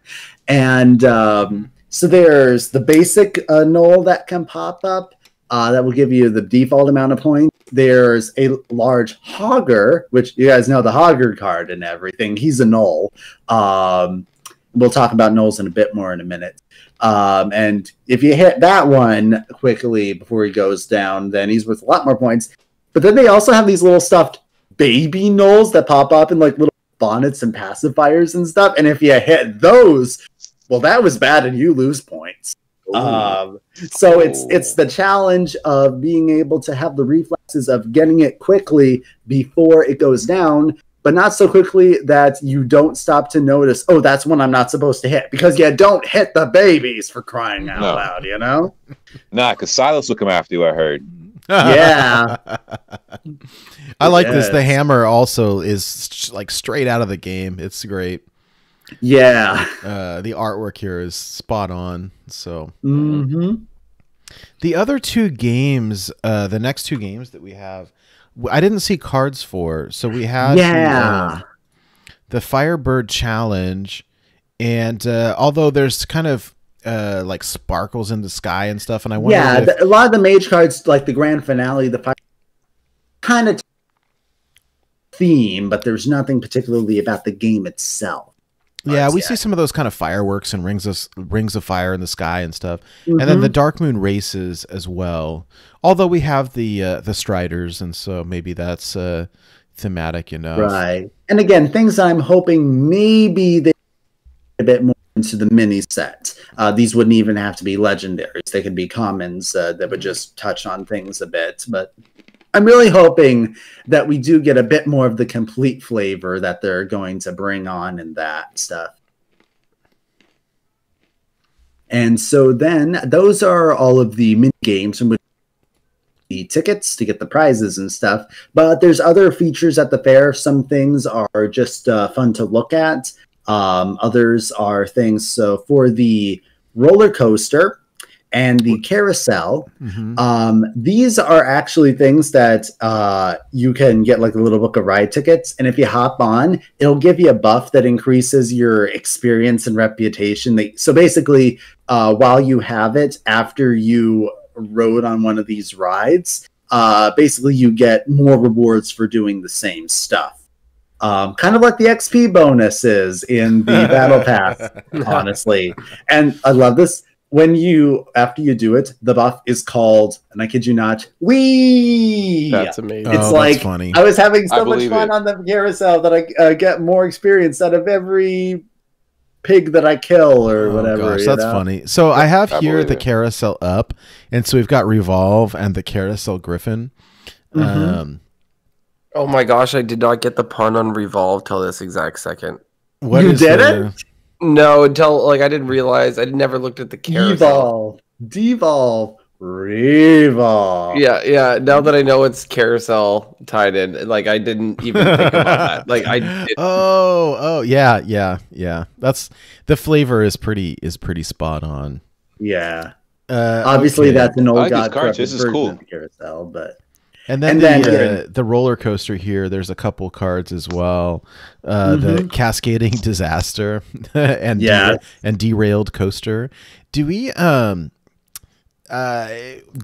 And um, so there's the basic uh, gnoll that can pop up. Uh, that will give you the default amount of points. There's a large hogger, which you guys know the hogger card and everything. He's a gnoll. Um, we'll talk about gnolls in a bit more in a minute. Um, and if you hit that one quickly before he goes down, then he's worth a lot more points. But then they also have these little stuffed baby gnolls that pop up in like little bonnets and pacifiers and stuff. And if you hit those, well, that was bad, and you lose points. Um, so it's it's the challenge of being able to have the reflexes of getting it quickly before it goes down, but not so quickly that you don't stop to notice. Oh, that's one I'm not supposed to hit because you don't hit the babies for crying out No. loud. You know? Nah, because Silas will come after you. I heard. Yeah. I like this. The hammer also is sh- like straight out of the game. It's great. Yeah. Uh, the artwork here is spot on. So hmm the other two games, uh, the next two games that we have, I didn't see cards for. So we had the, Yeah. um, the Firebird Challenge, and uh, although there's kind of uh, like sparkles in the sky and stuff, and I wonder Yeah. if, the- a lot of the mage cards, like the grand finale, the kind of theme, but there's nothing particularly about the game itself. Yeah, we yet. see some of those kind of fireworks and rings of rings of fire in the sky and stuff. and then the Darkmoon races as well. Although we have the uh, the Striders, and so maybe that's uh, thematic enough. Right. And again, things I'm hoping maybe they a bit more into the mini set. Uh, these wouldn't even have to be legendaries; they could be commons uh, that would just touch on things a bit. But I'm really hoping that we do get a bit more of the complete flavor that they're going to bring on in that stuff. And so then those are all of the mini games which the tickets to get the prizes and stuff. But there's other features at the fair. Some things are just uh, fun to look at. Um, others are things. So for the roller coaster, and the carousel. Mhm. Um, these are actually things that uh, you can get like a little book of ride tickets, and if you hop on, it'll give you a buff that increases your experience and reputation. They, so basically, uh, while you have it, after you rode on one of these rides, uh, basically you get more rewards for doing the same stuff. Um, kind of like the XP bonuses in the battle pass, honestly. And I love this. When you after you do it, the buff is called, and I kid you not, Whee. That's amazing. It's Oh, that's like funny. I was having so much fun it. on the carousel that I uh, get more experience out of every pig that I kill or Oh, whatever. gosh, you that's know? funny. So I have I here the it. carousel up, and so we've got Revolve and the carousel Griffin. Mhm. Um, Oh my gosh, I did not get the pun on revolve till this exact second. what You is did the- No, until like I didn't realize I never looked at the carousel. Devolve, devolve, revolve. Yeah, yeah. Now that I know it's carousel tied in, like I didn't even think about that. Like I did. Oh, oh, yeah, yeah, yeah. That's the flavor is pretty is pretty spot on. yeah. Uh, Obviously, okay. that's an I old like god cards. This is cool. carousel, but And then And the then uh, here- the roller coaster here. There's a couple cards as well. Uh, The Mhm. cascading disaster and Yes. dera- and derailed coaster. Do we um uh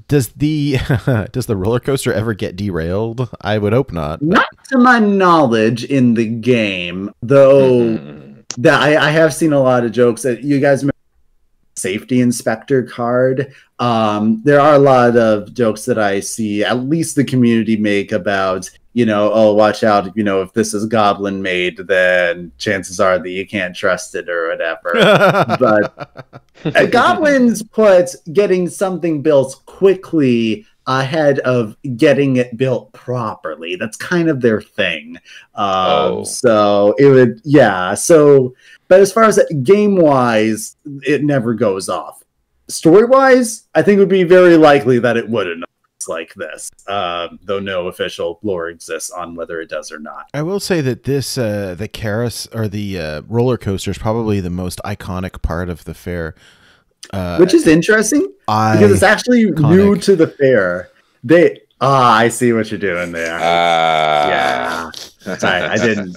does the does the roller coaster ever get derailed? I would hope not. not to my knowledge in the game, though. Mhm. that I, I have seen a lot of jokes that you guys remember safety inspector card. Um there are a lot of jokes that i see at least the community make about you know oh watch out you know if this is goblin made then chances are that you can't trust it or whatever. But uh, goblins put getting something built quickly ahead of getting it built properly. That's kind of their thing. Um, Oh. so it would yeah so but as far as game wise it never goes off story wise i think it would be very likely that it wouldn't like this um, though no official lore exists on whether it does or not I will say that this uh the carousel or the uh, roller coaster is probably the most iconic part of the fair. Uh, which is interesting I because it's actually new to the fair they ah i see what you're doing there Ah. yeah Sorry, I didn't.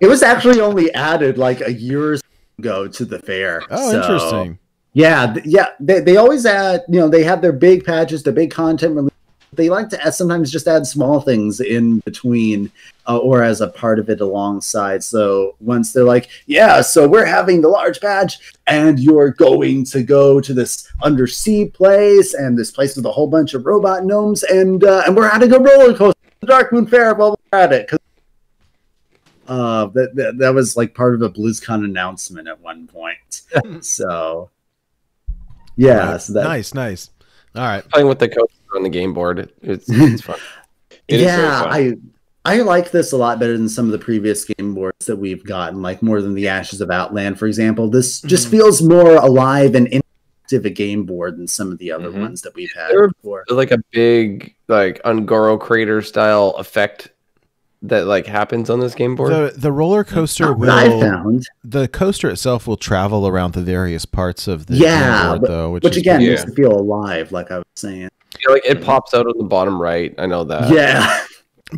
It was actually only added like a year ago to the fair. oh so- interesting. Yeah, yeah. They, they always add, you know, they have their big patches, their big content release. They like to add, sometimes just add small things in between uh, or as a part of it alongside. So once they're like, yeah, so we're having the large patch and you're going to go to this undersea place and this place with a whole bunch of robot gnomes and uh, and we're adding a roller coaster, the Darkmoon Faire while we're at it. 'Cause, Uh, that, that that was like part of a BlizzCon announcement at one point. so, yeah, Right. so that, nice, nice. All right. Playing with the coaster on the game board, it's, it's fun. It is very yeah, fun. I I like this a lot better than some of the previous game boards that we've gotten, like more than the Ashes of Outland, for example. This just Mhm. feels more alive and interactive a game board than some of the other Mhm. ones that we've had They're- before. like a big like Un'Goro crater style effect that like happens on this game board. The the roller coaster Not that I will found, the coaster itself will travel around the various parts of the Yeah, game board, though, which, which is again Yeah. makes it feel alive, like I was saying. You know, like it pops out on the bottom right. I know that. yeah,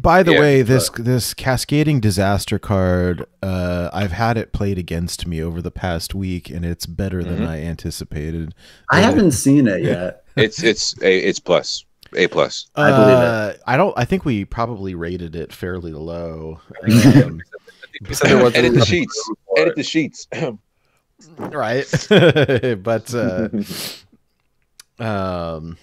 By the Yeah, way, this this cascading disaster card, uh, I've had it played against me over the past week, and it's better than Mhm. I anticipated. I haven't seen it yet. It's it's a it's plus a plus. I believe it. uh, I don't. I think we probably rated it fairly low. Um, You said there wasn't Edit the sheets. Edit the sheets. right, but uh, um,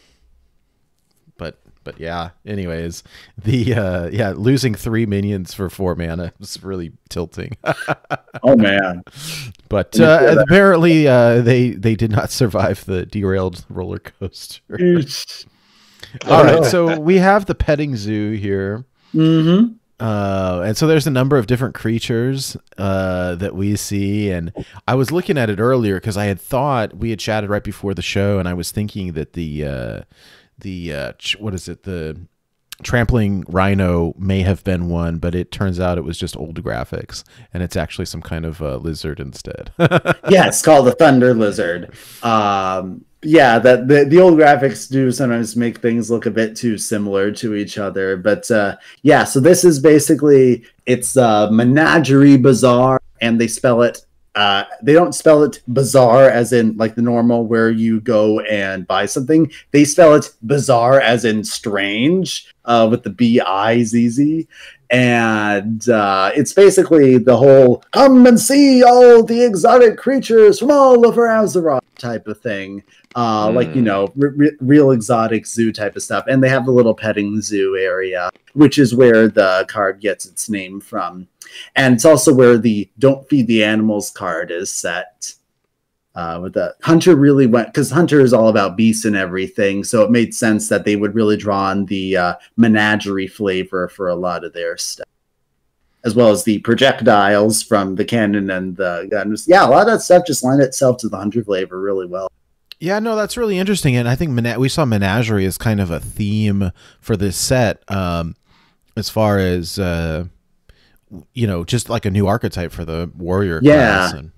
but but yeah. Anyways, the uh, yeah, losing three minions for four mana was really tilting. Oh man, But uh, apparently, uh, they they did not survive the derailed roller coaster. All right, so we have the petting zoo here, mm-hmm. uh, and so there's a number of different creatures uh, that we see. And I was looking at it earlier because I had thought we had chatted right before the show, and I was thinking that the uh, the uh, ch- what is it the trampling rhino may have been one, but it turns out it was just old graphics, and it's actually some kind of uh, lizard instead. yeah, it's called the Thunder Lizard. Um, yeah, that the, the old graphics do sometimes make things look a bit too similar to each other. But uh, yeah, so this is basically it's uh, Menagerie Bazaar, and they spell it. Uh, they don't spell it bizarre as in like the normal where you go and buy something. They spell it bizarre as in strange uh, with the B I Z Z and uh, it's basically the whole "come and see all the exotic creatures from all over Azeroth" type of thing, uh, mm. like you know, real exotic zoo type of stuff. And they have the little petting zoo area, which is where the card gets its name from, and it's also where the "Don't feed the animals" card is set. Uh, with the hunter really went because hunter is all about beasts and everything so it made sense that they would really draw on the uh, menagerie flavor for a lot of their stuff. As well as the projectiles from the cannon and the guns. Yeah a lot of that stuff just lent itself to the hunter flavor really well. Yeah, no, that's really interesting, and I think mena- we saw menagerie as kind of a theme for this set, um, as far as uh, you know, just like a new archetype for the warrior. Yeah, and,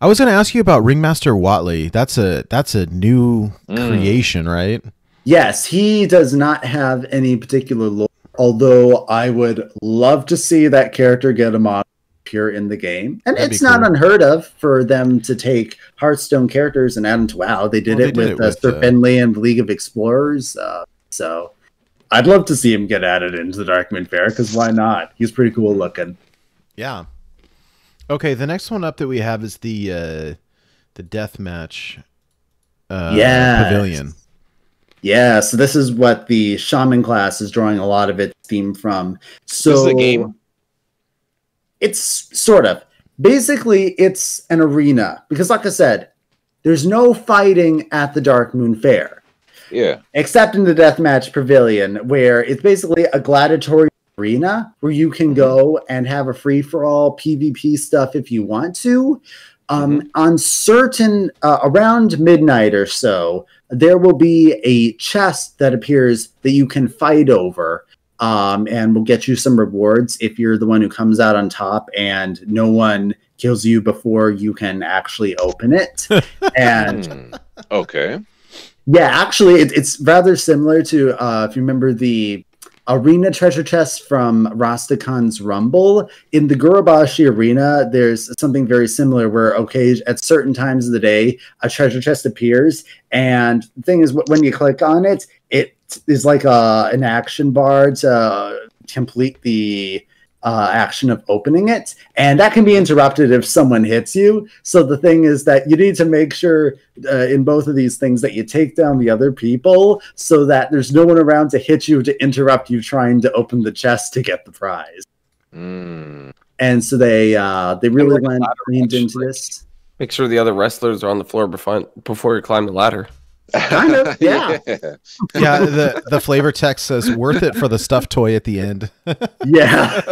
I was going to ask you about Ringmaster Whatley. That's a that's a new mm. creation, right? Yes, he does not have any particular lore. Although I would love to see that character get a mod appear in the game, and That'd it's not cool. unheard of for them to take Hearthstone characters and add them to WoW. They did well, it they with, did it with uh, Sir Finley and League of Explorers. Uh, so I'd love to see him get added into the Darkmoon Faire because why not? He's pretty cool looking. Yeah, Okay, the next one up that we have is the uh, the death match. Uh, yeah, pavilion. Yeah, so this is what the shaman class is drawing a lot of its theme from. So this is a game. It's sort of basically it's an arena because, like I said, there's no fighting at the Darkmoon Faire. Yeah. Except in the deathmatch pavilion, where it's basically a gladiatory arena where you can mm-hmm. go and have a free for all PvP stuff if you want to. Um, mm-hmm. On certain, uh, around midnight or so, there will be a chest that appears that you can fight over. Um, and will get you some rewards if you're the one who comes out on top and no one kills you before you can actually open it. and hmm. okay. Yeah, actually, it, it's rather similar to uh, if you remember the arena treasure chest from Rastakhan's Rumble. In the Gurubashi arena, there's something very similar where, okay, at certain times of the day, a treasure chest appears. And the thing is, when you click on it, it is like a, an action bar to uh, complete the uh, action of opening it, and that can be interrupted if someone hits you. So the thing is that you need to make sure uh, in both of these things that you take down the other people so that there's no one around to hit you to interrupt you trying to open the chest to get the prize. Mm. And so they uh, they really went leaned into this. Make sure the other wrestlers are on the floor before before you climb the ladder. Kind of, yeah. yeah, the the flavor text says worth it for the stuffed toy at the end. yeah.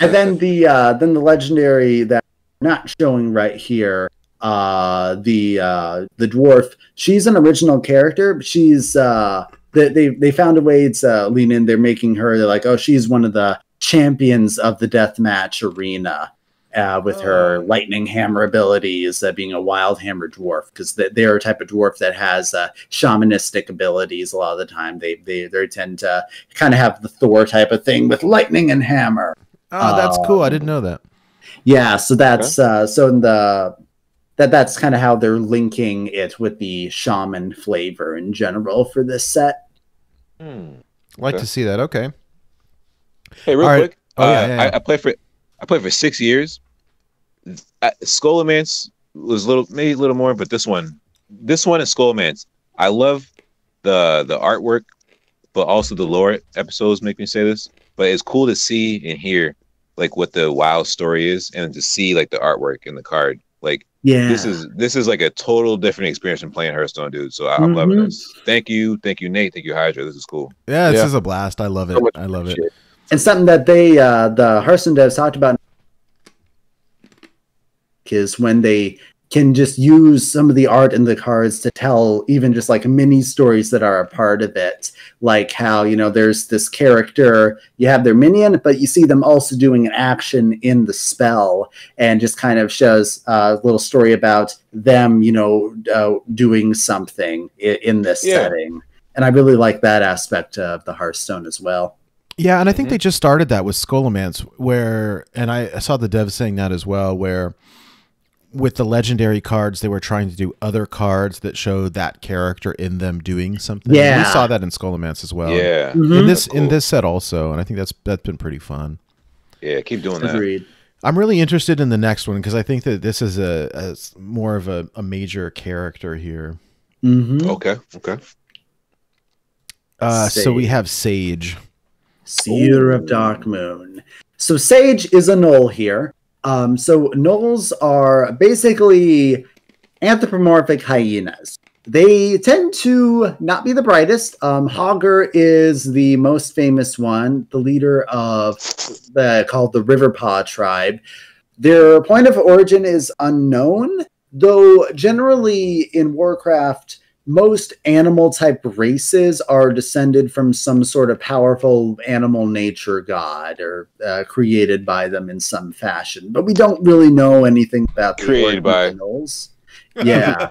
and then the uh then the legendary that not showing right here uh the uh the dwarf she's an original character she's uh they they, they found a way to lean in they're making her they're like oh she's one of the champions of the death match arena uh, with oh. her lightning hammer abilities, uh, being a Wildhammer dwarf, because they're a type of dwarf that has uh, shamanistic abilities. A lot of the time, they they they tend to kind of have the Thor type of thing with lightning and hammer. Oh, that's um, cool! I didn't know that. Yeah, so that's okay. Uh, so in the that that's kind of how they're linking it with the shaman flavor in general for this set. Hmm. Like okay. to see that. Okay. Hey, real All quick. Right. Oh, yeah, uh, yeah, yeah. I, I play for I played for six years. Scholomance was a little, maybe a little more, but this one, this one is Scholomance. I love the the artwork, but also the lore episodes make me say this. But it's cool to see and hear like what the WoW story is, and to see like the artwork in the card. Like, yeah, this is this is like a total different experience than playing Hearthstone, dude. So I, am mm-hmm. loving this. Thank you, thank you, Nate. Thank you, Hydra. This is cool. Yeah, this yeah. is a blast. I love it. So I love it. Shit and something that they uh, the Hearthstone devs talked about is when they can just use some of the art in the cards to tell even just like mini stories that are a part of it. Like how you know there's this character you have their minion but you see them also doing an action in the spell and just kind of shows a little story about them you know uh, doing something in, in this Yeah. setting. And i really like that aspect of the hearthstone as well Yeah, and I think they just started that with Scholomance, where, and I, I saw the devs saying that as well, where with the legendary cards, they were trying to do other cards that showed that character in them doing something. Yeah. we saw that in Scholomance as well. Yeah, in this in this set also, and I think that's that's been pretty fun. yeah. Keep doing that. agreed I'm really interested in the next one because I think that this is a more of a, a major character here. hmm Okay, okay. Uh, so we have Sayge. Seer of Darkmoon. So Sayge is a gnoll here. Um, so gnolls are basically anthropomorphic hyenas. They tend to not be the brightest. Um, Hogger is the most famous one, the leader of the called the Riverpaw tribe. Their point of origin is unknown, though generally in Warcraft, most animal type races are descended from some sort of powerful animal nature god or uh, created by them in some fashion. But we don't really know anything about the Created by- of gnolls. Yeah.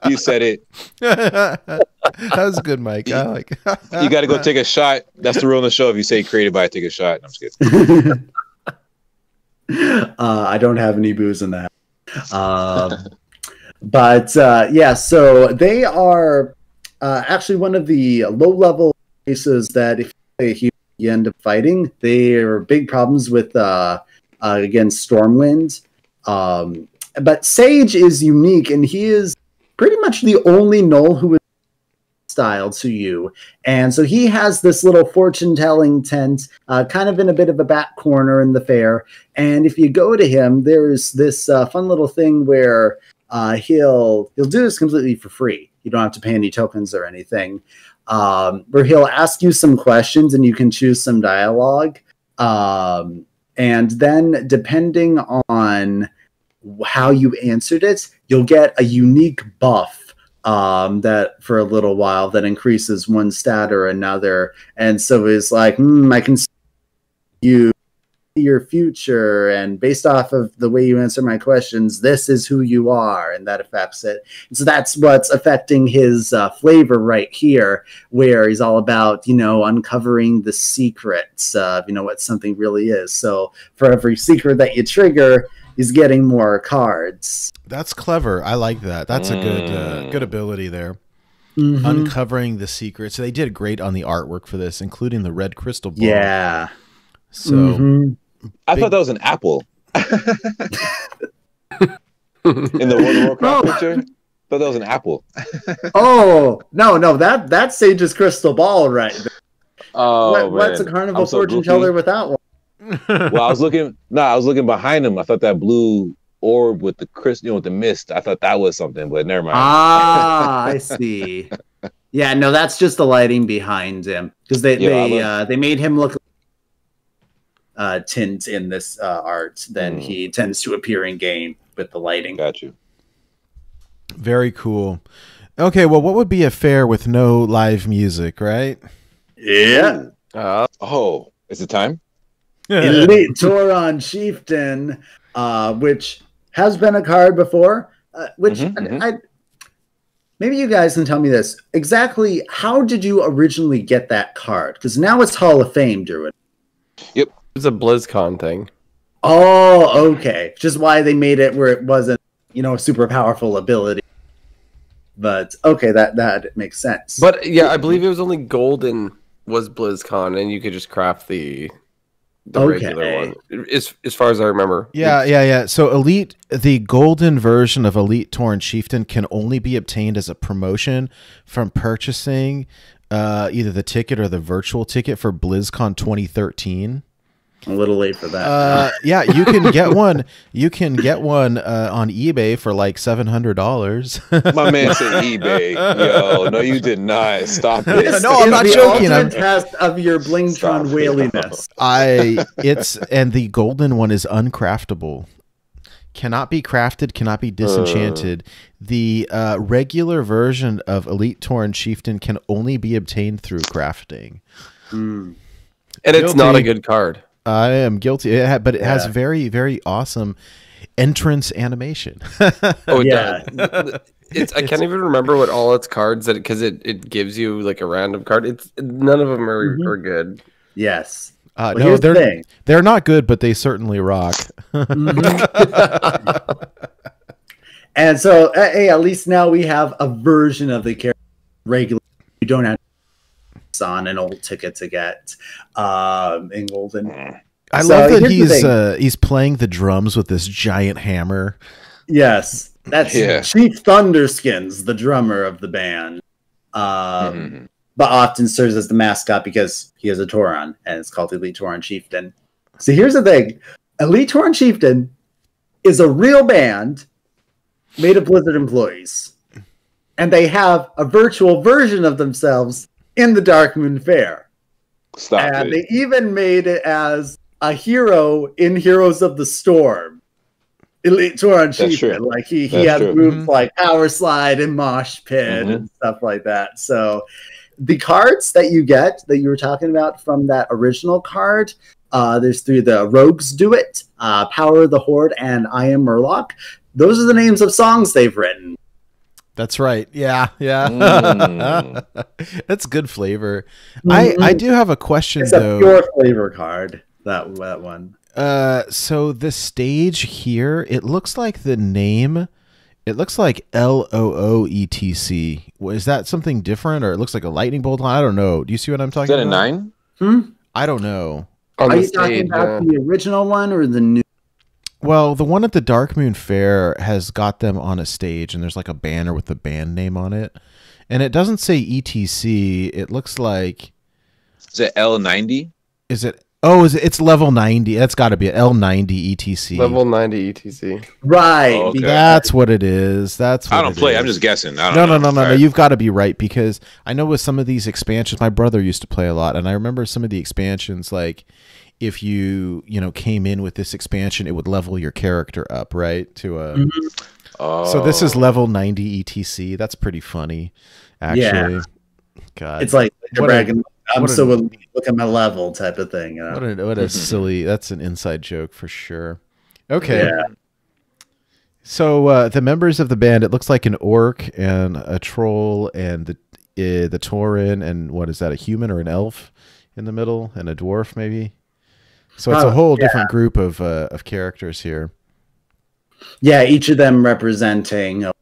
you said it. that was good, Mike. I like. You got to go take a shot. That's the rule in the show. If you say created by, take a shot. I'm just kidding. uh, I don't have any booze in that. Um, but uh, yeah, so they are uh, actually one of the low level races that if you end up fighting. They are big problems with uh, uh, against Stormwind. Um, but Sayge is unique, and he is pretty much the only Gnoll who is style to you. And so he has this little fortune telling tent, uh, kind of in a bit of a back corner in the fair. And if you go to him, there's this uh, fun little thing where uh, he'll he'll do this completely for free. You don't have to pay any tokens or anything. Um, where he'll ask you some questions and you can choose some dialogue. Um, and then depending on how you answered it, you'll get a unique buff um, that for a little while that increases one stat or another. And so it's like, hmm, I can you your future and based off of the way you answer my questions this is who you are and that affects it and so that's what's affecting his uh, flavor right here where he's all about you know uncovering the secrets of you know what something really is so for every secret that you trigger he's getting more cards That's clever. I like that. That's a good uh, Mm. good ability there. Mhm. Uncovering the secrets. So They did great on the artwork for this, including the red crystal ball. yeah So Mhm. I Big- thought that was an apple. In the World of Warcraft No. picture, thought that was an apple. oh no no that that's Sayge's crystal ball right there. Oh, what, what's a carnival so fortune goofy. teller without one Well, I was looking. No, I was looking behind him. I thought that blue orb with the crystal, you know, with the mist. I thought that was something, but never mind. Ah, I see. Yeah, no, that's just the lighting behind him because they Yeah, they love- uh, they made him look uh, tint in this uh, art than Hmm. he tends to appear in game with the lighting. Got you. very cool. Okay, well, what would be a fair with no live music, right? Yeah, Uh, Oh, is it time? Elite Tauren Chieftain, uh, which has been a card before. Uh, which Mhm, I, mhm. I maybe you guys can tell me this exactly. How did you originally get that card? Because now it's Hall of Fame, Druid. It's a BlizzCon thing. Oh, okay. Just why they made it where it wasn't, you know, a super powerful ability. But okay, that that makes sense. But yeah, I believe it was only golden was BlizzCon, and you could just craft the the regular one. As as far as I remember. Yeah, yeah, yeah. So Elite, the golden version of Elite Tauren Chieftain can only be obtained as a promotion from purchasing uh, either the ticket or the virtual ticket for BlizzCon 2013. A little late for that. Uh, yeah, you can get one. You can get one uh, on eBay for like seven hundred dollars. My man said eBay. Yo, no, you did not. Stop Yeah, it. no, I'm Is not the joking. I'm- test of your Blingtron Stop. whaliness. I it's and the golden one is uncraftable. cannot be crafted, cannot be disenchanted. the uh, regular version of Elite Tauren Chieftain can only be obtained through crafting. Hmm. And it's not a good card. I am guilty, it ha- but it has very, very awesome entrance animation. Oh, it Yeah. does. It's I can't even remember what all its cards that because it, it gives you like a random card. It's none of them are, Mhm. are good. Yes. Uh, Well, no, they're thing. they're not good, but they certainly rock. And so, uh, hey, at least now we have a version of the character regular. You don't have to on an old ticket to get um, in golden. I So, love that he's uh, he's playing the drums with this giant hammer. Yes, that's Yeah. Chief Thunderskins, the drummer of the band. Um, Mhm. but often serves as the mascot because he is a Tauren and it's called Elite Tauren Chieftain. So here's the thing Elite Tauren Chieftain is a real band made of Blizzard employees. And they have a virtual version of themselves in the Darkmoon Faire. Stop and it. they even made it as a hero in Heroes of the Storm. Elite Tauren That's Chieftain. Like he, he That's has true. moves Mhm. like Power Slide and Mosh Pit Mhm. and stuff like that. So the cards that you get that you were talking about from that original card, uh, there's through the Rogues Do It, uh, Power of the Horde, and I Am Murloc. Those are the names of songs they've written. That's right. Yeah, yeah. Mm. That's good flavor. I I do have a question It's a though. pure flavor card. That that one. Uh, so the stage here, it looks like the name. It looks like L O O E T C. Is that something different, or it looks like a lightning bolt? I don't know. Do you see what I'm talking? Is talking that a about? nine? Hmm? I don't know. On Are the you talking about yeah. the original one or the new? Well, the one at the Darkmoon Faire has got them on a stage, and there's like a banner with the band name on it, and it doesn't say ETC. It looks like Is it L ninety? is it? Oh, is it, it's level ninety? That's got to be L ninety ETC. level ninety ETC. Right. Oh, okay. That's what it is. That's what I don't it play. I'm just guessing. I No, don't no, know. no, no, no. Alright. You've got to be right because I know with some of these expansions, my brother used to play a lot, and I remember some of the expansions like if you you know came in with this expansion, it would level your character up, right? To a Mhm. Oh. so this is level ninety ETC. That's pretty funny, actually. God, It's like What a- bragging. I'm what a- so elite, look at my level type of thing. You know? what a what a silly. That's an inside joke for sure. Okay. Yeah. So uh, the members of the band, it looks like an orc and a troll and the uh, the Tauren and what is that? A human or an elf in the middle and a dwarf maybe. So it's a Oh, whole yeah. different group of uh, of characters here. yeah, each of them representing uh,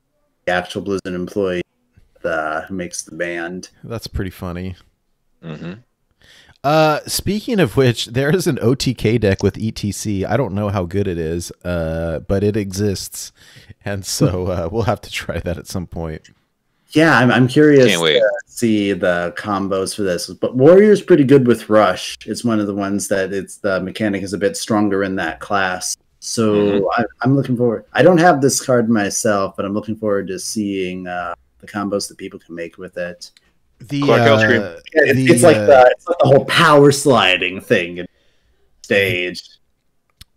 the actual Blizzard employee that makes the band. That's pretty funny. Mm-hmm. Uh, speaking of which, there is an OTK deck with ETC. I don't know how good it is, uh, but it exists, and so uh, we'll have to try that at some point. Yeah, I'm, I'm curious Can't wait. to see the combos for this. But Warrior's pretty good with Rush. It's one of the ones that it's the mechanic is a bit stronger in that class. So Mhm. I, I'm looking forward. I don't have this card myself, but I'm looking forward to seeing uh, the combos that people can make with it. The Clark uh, Yeah, it's, the, it's like uh, the it's like the whole power sliding thing in stage.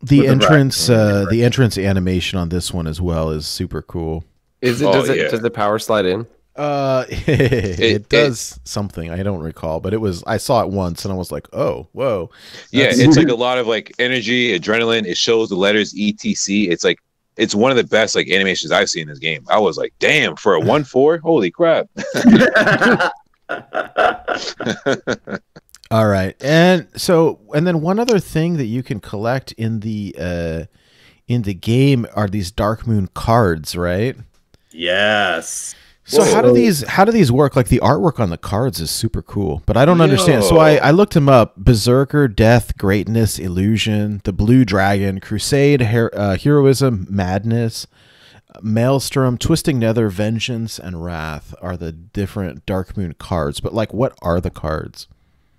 the with the entrance uh, the entrance animation on this one as well is super cool. Is it? Oh, Does yeah. it? Does the power slide in? Uh, it, it- does something I don't recall, but it was I saw it once and I was like, oh, whoa, Yeah, it's like a lot of like energy, adrenaline. It shows the letters ETC. It's like it's one of the best like animations I've seen in this game. I was like, damn, for a one four, holy crap! All right, and so and then one other thing that you can collect in the uh in the game are these Darkmoon cards, right? yes. So how do Whoa. these how do these work? Like the artwork on the cards is super cool, but I don't understand. So I, I looked him up: Berserker, Death, Greatness, Illusion, the Blue Dragon, Crusade, Her- uh, Heroism, Madness, Maelstrom, Twisting Nether, Vengeance, and Wrath are the different Darkmoon cards. But like, what are the cards?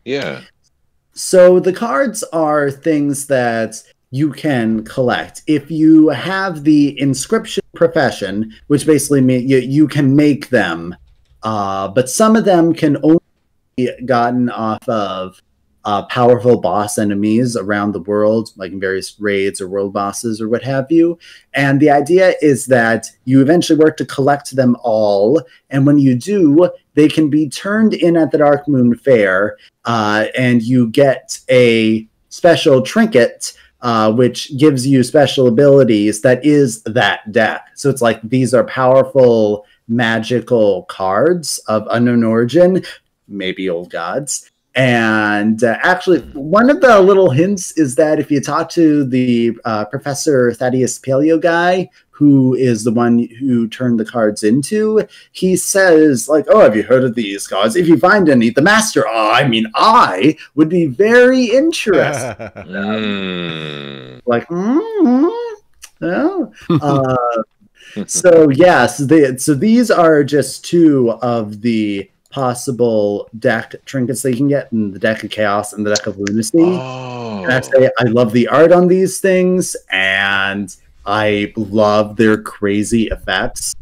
Yeah, So the cards are things that you can collect. If you have the inscription profession, which basically means you, you can make them, uh, but some of them can only be gotten off of uh, powerful boss enemies around the world, like in various raids or world bosses or what have you. And the idea is that you eventually work to collect them all. And when you do, they can be turned in at the Darkmoon Faire, uh, and you get a special trinket. Uh, which gives you special abilities that is that deck. So it's like these are powerful magical cards of unknown origin, maybe old gods, and uh, actually, one of the little hints is that if you talk to the uh, Professor Thaddeus Paleo guy, who is the one who turned the cards into, he says, like, oh, have you heard of these cards? If you find any, the master, oh, I mean, I would be very interested. Mm. like, mm oh. Uh, so yes, they, so these are just two of the possible deck trinkets they can get in the deck of chaos and the deck of lunacy. Oh. And I say I love the art on these things, and I love their crazy effects.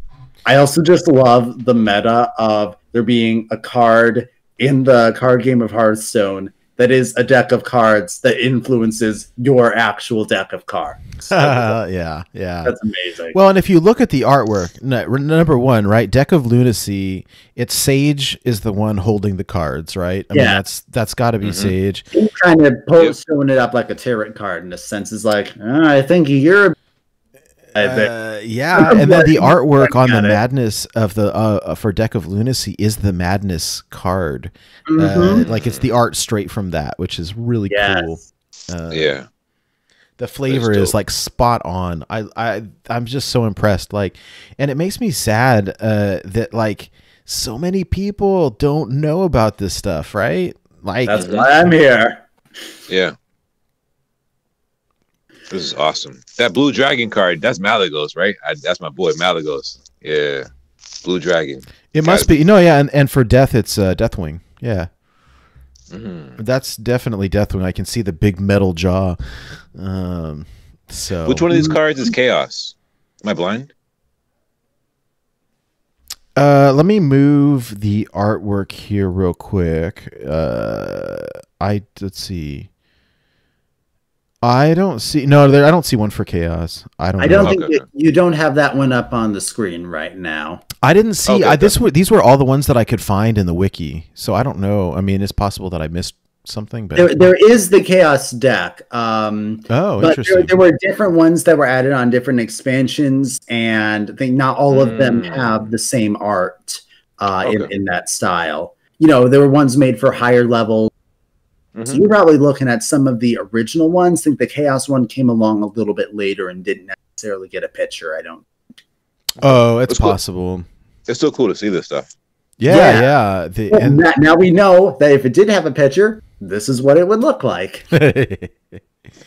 I also just love the meta of there being a card in the card game of Hearthstone that is a deck of cards that influences your actual deck of cards. yeah, yeah. That's amazing. Well, and if you look at the artwork, no, number one, right, Deck of Lunacy, it's Sayge is the one holding the cards, right? I mean, Yeah. that's that's got to be Mhm. Sayge. He's kind of pose showing it up like a tarot card in a sense. Is like, "Oh, I think you're. I think. Uh, yeah, and then the artwork on the it. madness of the uh, uh, for Deck of Lunacy is the madness card. Uh, Mhm. like it's the art straight from that, which is really Yes. cool. Uh, Yeah. the flavor is like spot on i i i'm just so impressed like and it makes me sad uh that like so many people don't know about this stuff right like That's why I'm here. Yeah. This is awesome. That blue dragon card, that's Malygos, right? I, that's my boy Malygos. Yeah. Blue dragon. it must be no yeah and, and for death it's uh deathwing yeah Mhm. that's definitely deathwing i can see the big metal jaw um so Which one of these cards is chaos? Am I blind? Uh, let me move the artwork here real quick. Uh, I let's see. I don't see no. There, I don't see one for chaos. I don't. I know. don't think Okay. you, you don't have that one up on the screen right now. I didn't see. Okay, I, this were these were all the ones that I could find in the wiki. So I don't know. I mean, it's possible that I missed something, but There, there is the chaos deck. Um, oh, but interesting. there, there were different ones that were added on different expansions, and I think not all of them Mm. have the same art uh, in, Okay. in that style. You know, there were ones made for higher level. So Mhm. you're probably looking at some of the original ones. I think the chaos one came along a little bit later and didn't necessarily get a picture. I don't. oh, it's That's cool. possible. It's still cool to see this stuff. Yeah, Yeah. yeah. The, Well, and- now, now we know that if it did have a picture, this is what it would look like.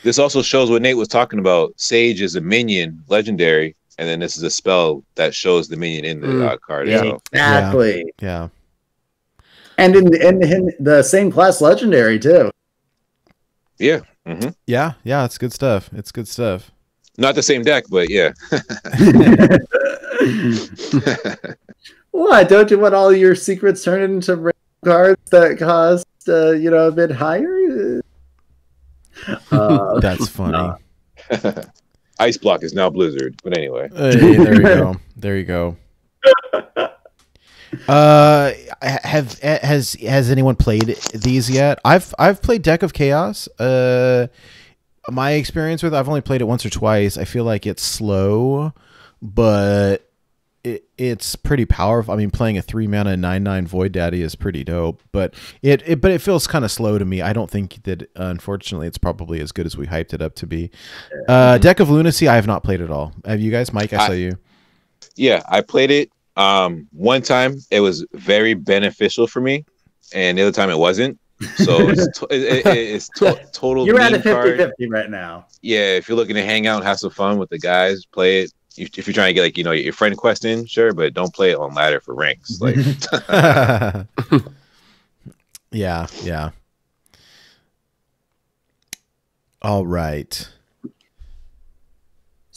This also shows what Nate was talking about. Sayge is a minion, legendary, and then this is a spell that shows the minion in the Mm. uh, card Yeah. itself. Exactly. yeah. And in, in in the same class legendary too. Yeah. hmm Yeah, yeah, it's good stuff. It's good stuff. Not the same deck, but yeah. what? Don't you want all your secrets turned into rare cards that cost uh, you know a bit higher? Uh, That's funny. Ice block is now Blizzard. But anyway. Hey, there you go. There you go. Uh, have has has anyone played these yet? I've I've played Deck of Chaos. Uh, my experience with I've only played it once or twice. I feel like it's slow, but it, it's pretty powerful. I mean, playing a three mana nine nine Void Daddy is pretty dope, but it, it but it feels kind of slow to me. I don't think that uh, unfortunately it's probably as good as we hyped it up to be. Uh, Deck of Lunacy, I have not played at all. Have you guys, Mike? I I- saw you. Yeah, I played it um one time. It was very beneficial for me, and the other time it wasn't. So it's, to- it, it, it's to- total. You're at a meme 50-50 right now. Yeah, if you're looking to hang out and have some fun with the guys, play it. If, if you're trying to get like you know your friend quest in, sure, but don't play it on ladder for ranks. Like yeah, yeah. All right.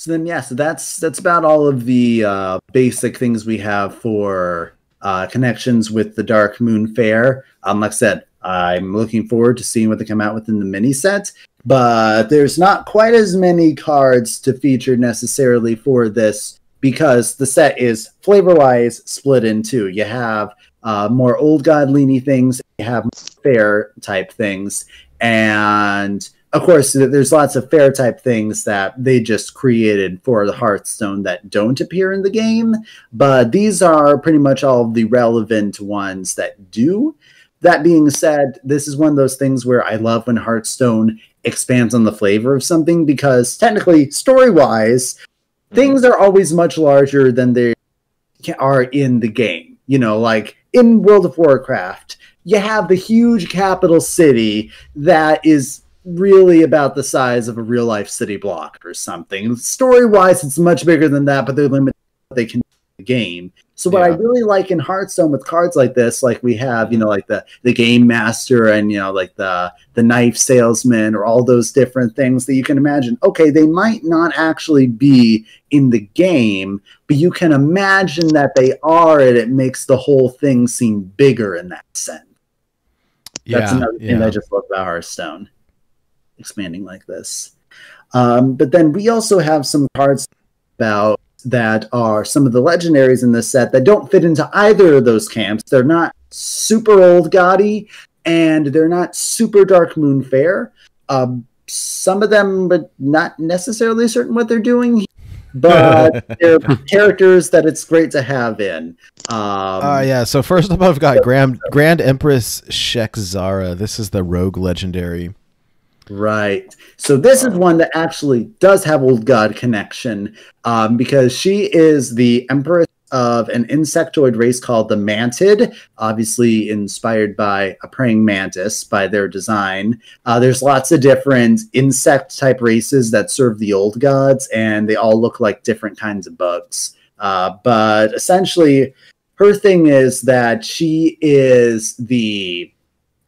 So then, yeah, so that's that's about all of the uh, basic things we have for uh, connections with the Darkmoon Faire. Um, like I said, I'm looking forward to seeing what they come out with in the mini set. But there's not quite as many cards to feature necessarily for this because the set is flavor wise split in two. You have uh, more old god leany things, you have fair type things, and of course, there's lots of fair type things that they just created for the Hearthstone that don't appear in the game, but these are pretty much all the relevant ones that do. That being said, this is one of those things where I love when Hearthstone expands on the flavor of something because technically, story wise, mm-hmm. things are always much larger than they are in the game. You know, like in World of Warcraft, you have the huge capital city that is really about the size of a real life city block or something. Story wise, it's much bigger than that, but they're limited what they can the game. So what I really like in Hearthstone with cards like this, like we have, you know, like the the game master and you know, like the the knife salesman or all those different things that you can imagine. Okay, they might not actually be in the game, but you can imagine that they are, and it makes the whole thing seem bigger in that sense. That's yeah, another thing yeah. I just love about Hearthstone, expanding like this. Um, but then we also have some cards about that are some of the legendaries in this set that don't fit into either of those camps. They're not super old gaudy, and they're not super Darkmoon Faire. Um, some of them, but not necessarily certain what they're doing. But they're characters that it's great to have in. Um, Uh, yeah. So first up, I've got Grand Grand Empress Shek'zara. This is the rogue legendary. Right. So this is one that actually does have old god connection um, because she is the empress of an insectoid race called the Mantid, obviously inspired by a praying mantis by their design. Uh, there's lots of different insect type races that serve the old gods, and they all look like different kinds of bugs. Uh, but essentially, her thing is that she is the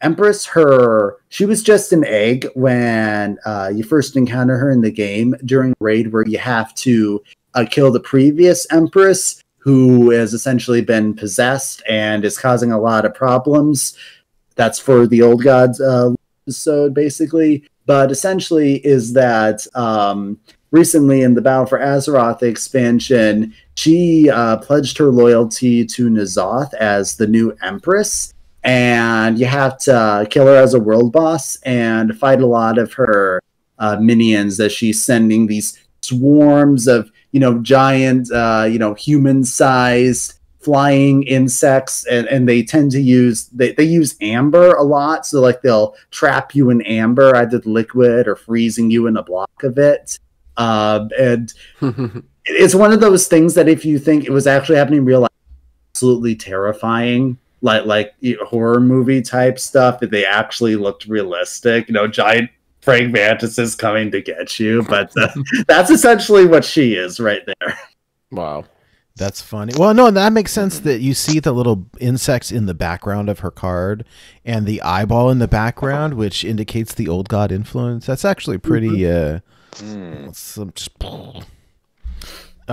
Empress, her she was just an egg when uh, you first encounter her in the game during raid where you have to uh, kill the previous Empress who has essentially been possessed and is causing a lot of problems. That's for the old gods uh, episode, basically. But essentially, is that um, recently in the Battle for Azeroth expansion, she uh, pledged her loyalty to N'Zoth as the new Empress and you have to kill her as a world boss and fight a lot of her uh, minions as she's sending these swarms of you know giant uh, you know human sized flying insects. And, and they tend to use they, they use amber a lot. So like they'll trap you in amber either the liquid or freezing you in a block of it. Uh, and it's one of those things that if you think it was actually happening in real life absolutely terrifying like like horror movie type stuff if they actually looked realistic you know giant Frank Mantis is coming to get you but uh, that's essentially what she is right there wow. That's funny. Well, no, that makes sense that you see the little insects in the background of her card and the eyeball in the background, which indicates the old god influence. That's actually pretty. Uh, some just. All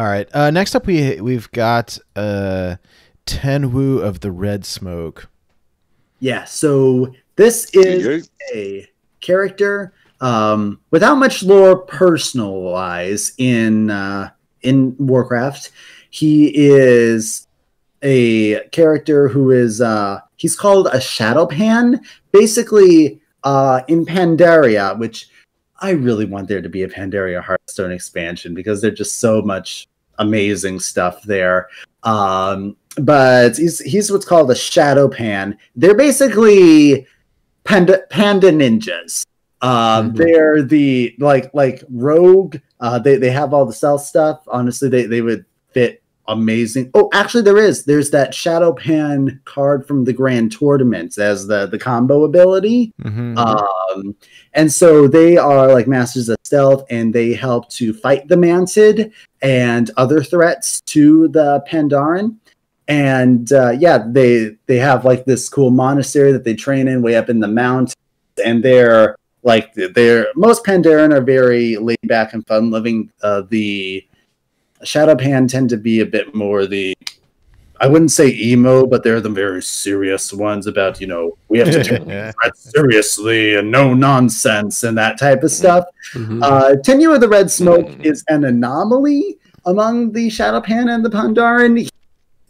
right. Uh, next up, we we've got uh, Tenwu of the Red Smoke. yeah so this is a character um, without much lore personal wise in uh, in Warcraft. He is a character who is uh, he's called a Shado-Pan. Basically, uh, in Pandaria, which I really want there to be a Pandaria Hearthstone expansion because there's just so much amazing stuff there. Um, but he's he's what's called a Shado-Pan. They're basically panda panda ninjas. Um, Mhm. They're the like like rogue. Uh, they they have all the stealth stuff. Honestly, they they would fit amazing. Oh, actually, there is. There's that Shado-Pan card from the Grand Tournaments as the the combo ability. Mm-hmm. Um, and so they are like masters of stealth, and they help to fight the Mantid and other threats to the Pandaren. And uh, yeah, they they have like this cool monastery that they train in way up in the mountains, and they're like they're most Pandaren are very laid back and fun living. Uh, the Shado-Pan tend to be a bit more the I wouldn't say emo, but they're the very serious ones about you know we have to take seriously and no nonsense and that type of stuff. Mhm. Uh, Tenwu of the Red Smoke Mm. is an anomaly among the Shado-Pan and the Pandaren.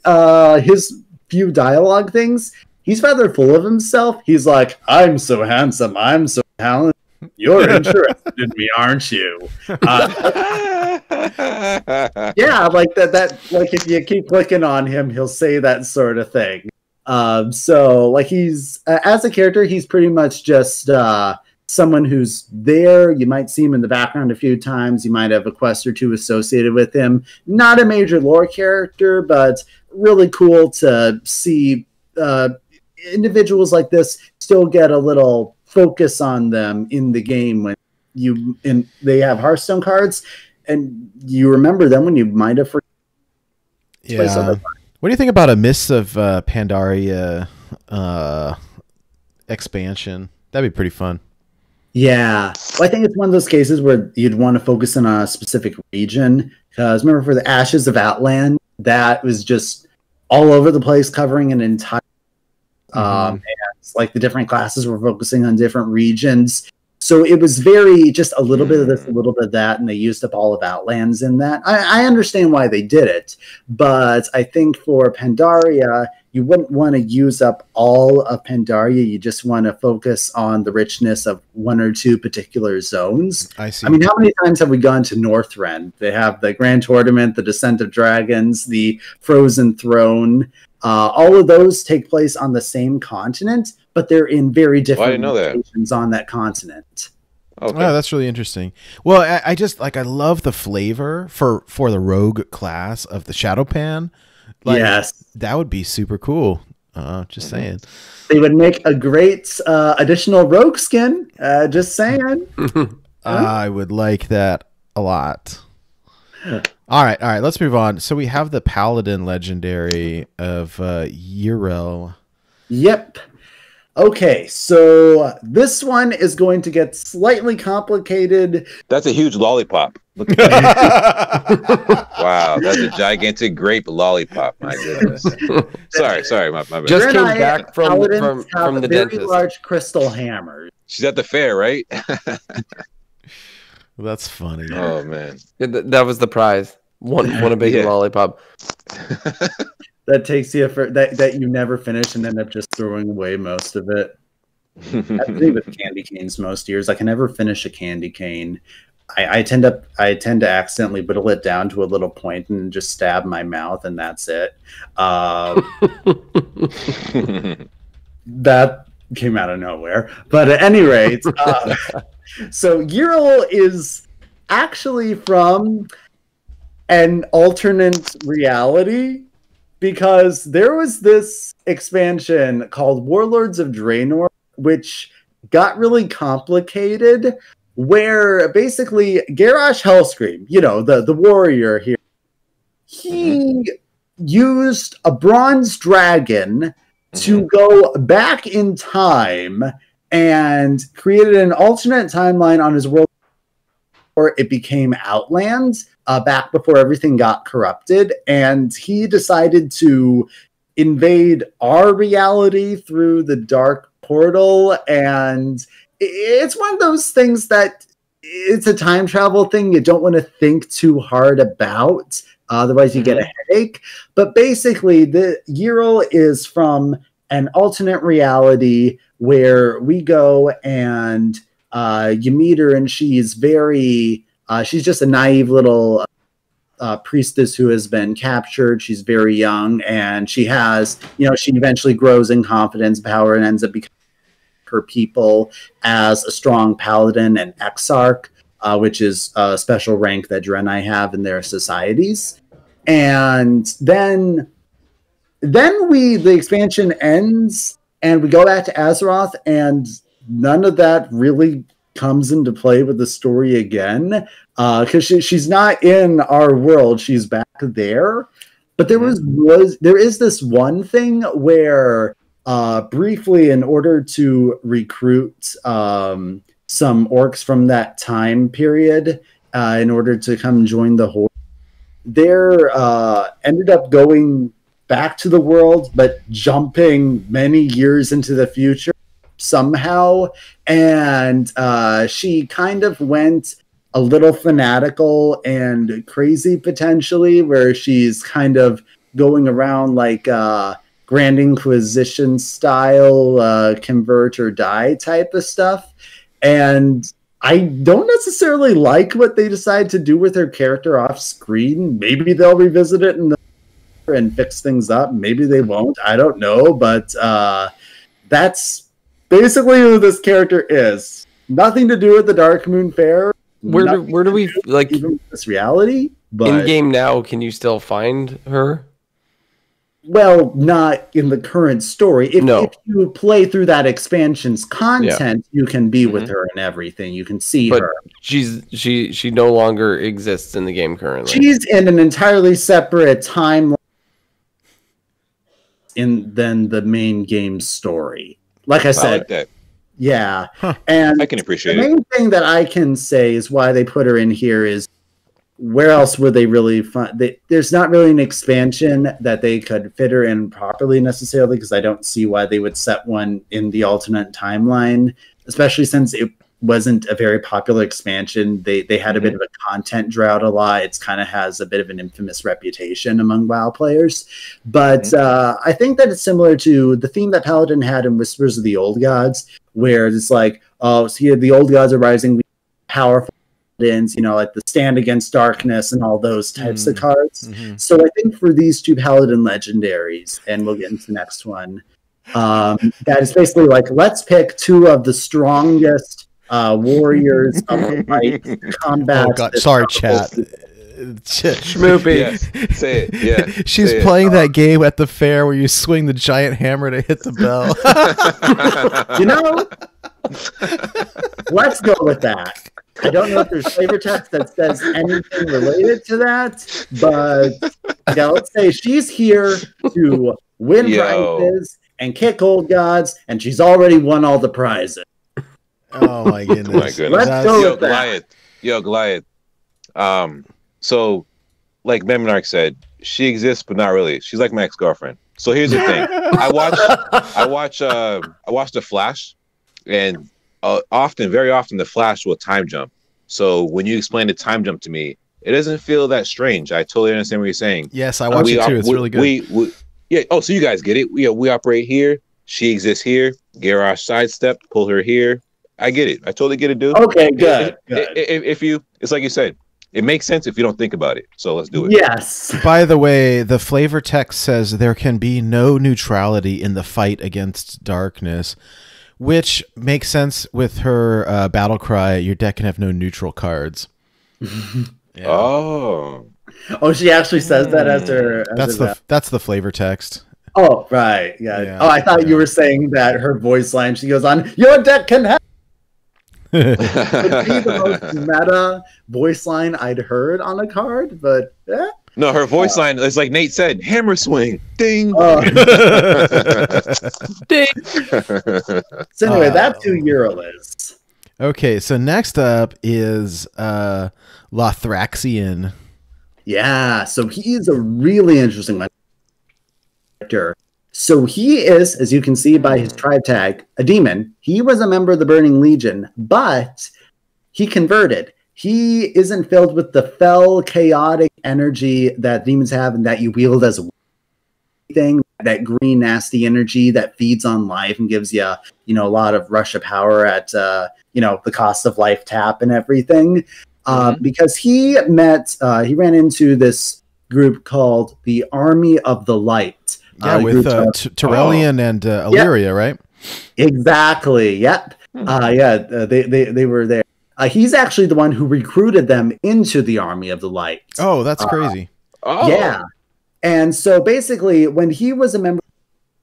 Uh, his few dialogue things, he's rather full of himself. He's like, "I'm so handsome. I'm so talented. You're interested in me, aren't you?" Uh, yeah, like that. That like if you keep clicking on him, he'll say that sort of thing. Um, so like he's uh, as a character, he's pretty much just uh, someone who's there. You might see him in the background a few times. You might have a quest or two associated with him. Not a major lore character, but really cool to see uh, individuals like this still get a little focus on them in the game when you and they have Hearthstone cards and you remember them when you might have. Yeah. What do you think about a Mists of uh, Pandaria uh, expansion? That'd be pretty fun. Yeah, well, I think it's one of those cases where you'd want to focus in on a specific region. Because remember, for the Ashes of Outland, that was just all over the place, covering an entire. Um, and like the different classes were focusing on different regions, so it was very just a little bit of this, a little bit of that, and they used up all of Outlands in that. I, I understand why they did it, but I think for Pandaria, you wouldn't want to use up all of Pandaria. You just want to focus on the richness of one or two particular zones. I see. I mean, how many times have we gone to Northrend? They have the Grand Tournament, the Descent of Dragons, the Frozen Throne. Uh, all of those take place on the same continent, but they're in very different didn't know that. locations on that continent. Okay. Oh, that's really interesting. Well, I, I just like I love the flavor for for the rogue class of the Shado-Pan. Like, yes, that would be super cool. Uh, just Mm-hmm. saying. they would make a great uh, additional rogue skin. Uh, just saying. I would like that a lot. All right, all right. Let's move on. So we have the Paladin legendary of uh, Yrel. Yep. Okay, so this one is going to get slightly complicated. That's a huge lollipop. Look at that. wow, that's a gigantic grape lollipop. My goodness. sorry, sorry, my, my bad. Just came Draenei back from paladins from, from the very dentist. large crystal hammer. She's at the fair, right? That's funny. oh man. That was the prize. One one a big Yeah. lollipop. That takes you effort that that you never finish and end up just throwing away most of it. I think with candy canes most years, I can never finish a candy cane. I, I tend to I tend to accidentally whittle it down to a little point and just stab my mouth, and that's it. Uh, that came out of nowhere. But at any rate, uh, so Yrel is actually from an alternate reality because there was this expansion called Warlords of Draenor, which got really complicated. Where basically Garrosh Hellscream, you know, the, the warrior here, he used a bronze dragon to mm-hmm. go back in time and created an alternate timeline on his world before it became Outlands, uh, back before everything got corrupted. And he decided to invade our reality through the dark portal. And it's one of those things that it's a time travel thing you don't want to think too hard about. Otherwise, you get a headache. But basically, the Yrel is from an alternate reality where we go and uh, you meet her, and she's very, uh, she's just a naive little uh, priestess who has been captured. She's very young, and she has, you know, she eventually grows in confidence, power, and ends up becoming her people as a strong paladin and exarch, uh, which is a special rank that Draenei have in their societies. And then then we the expansion ends and we go back to Azeroth and none of that really comes into play with the story again because she, she's not in our world. She's back there. But there was was there is this one thing where uh briefly in order to recruit um some orcs from that time period uh in order to come join the horde there uh ended up going back to the world, but jumping many years into the future somehow. And uh, she kind of went a little fanatical and crazy potentially, where she's kind of going around like uh, Grand Inquisition style, uh, convert or die type of stuff. And I don't necessarily like what they decide to do with her character off screen. Maybe they'll revisit it in the and fix things up. Maybe they won't. I don't know, but uh, that's basically who this character is. Nothing to do with the Darkmoon Faire. Where do, where do we do like even this reality? But in game now? Can you still find her? well, not in the current story. If, No. if you play through that expansion's content, you can be with Mhm. her and everything. You can see But her. she's she she no longer exists in the game currently. She's in an entirely separate timeline in than the main game story. Like I I said, like that. yeah. Huh. And I can the appreciate it. main thing that I can say is why they put her in here is where else would they really find? They, there's not really an expansion that they could fit her in properly necessarily because I don't see why they would set one in the alternate timeline, especially since it wasn't a very popular expansion. They they had a bit of a content drought a lot. It's kind of has a bit of an infamous reputation among WoW players. But uh, I think that it's similar to the theme that Paladin had in Whispers of the Old Gods, where it's like, oh, see, the old gods are rising, powerful paladins, you know, like the stand against darkness and all those types of Mm. cards. Mhm. So I think for these two paladin legendaries, and we'll get into the next one, um, that is basically like let's pick two of the strongest uh, warriors of the combat. Oh god, sorry, chat. Schmoopy. Yes, say it. Yeah, She's say it. playing that game at the fair where you swing the giant hammer to hit the bell. You know, let's go with that. I don't know if there's flavor text that says anything related to that, but yeah, let's say she's here to win Yo. prizes and kick old gods, and she's already won all the prizes. oh my goodness. my goodness. Let's That's- go Yo, with that. Goliath. Yo, Goliath. Um, so like Memonarch said, she exists, but not really. She's like my ex-girlfriend. So here's the thing. I watch I watch uh I watch the Flash and uh, often, very often the Flash will time jump. So when you explain the time jump to me, it doesn't feel that strange. I totally understand what you're saying. Yes, I watch we it too. It's we- really good. We, we, yeah. Oh, so you guys get it? We, we operate here. She exists here. Garrosh sidestep, pull her here. I get it. I totally get it, dude. Okay, good. If, good. if, if you, it's like you said, it makes sense if you don't think about it. So let's do it. Yes. By the way, the flavor text says there can be no neutrality in the fight against darkness, which makes sense with her uh, battle cry. Your deck can have no neutral cards. Yeah. Oh, Oh, she actually says that as her. As that's her the that's the flavor text. Oh, right. Yeah. Yeah, oh, I thought yeah. you were saying that her voice line, she goes on, Your deck can have would be the most meta voice line I'd heard on a card, but yeah. no, her voice line is like Nate said, hammer swing, ding. Oh, Ding. so anyway, Uh, that's who Yrel is. okay, so next up is uh, Lothraxion. Yeah, so he is a really interesting character. So he is, as you can see by his tribe tag, a demon. He was a member of the Burning Legion, but he converted. He isn't filled with the fell, chaotic energy that demons have and that you wield as a thing. That green, nasty energy that feeds on life and gives you, you know, a lot of rush of power at, uh, you know, the cost of life tap and everything. Uh, because he met, uh, he ran into this group called the Army of the Light. Yeah, with group uh, of- T- Turalyon and uh, Yeah. Alleria, right? Exactly. Yep. Hmm. Uh, yeah, uh, they, they they were there. Uh, he's actually the one who recruited them into the Army of the Light. Oh, that's Uh, crazy. oh, Yeah. And so basically, when he was a member of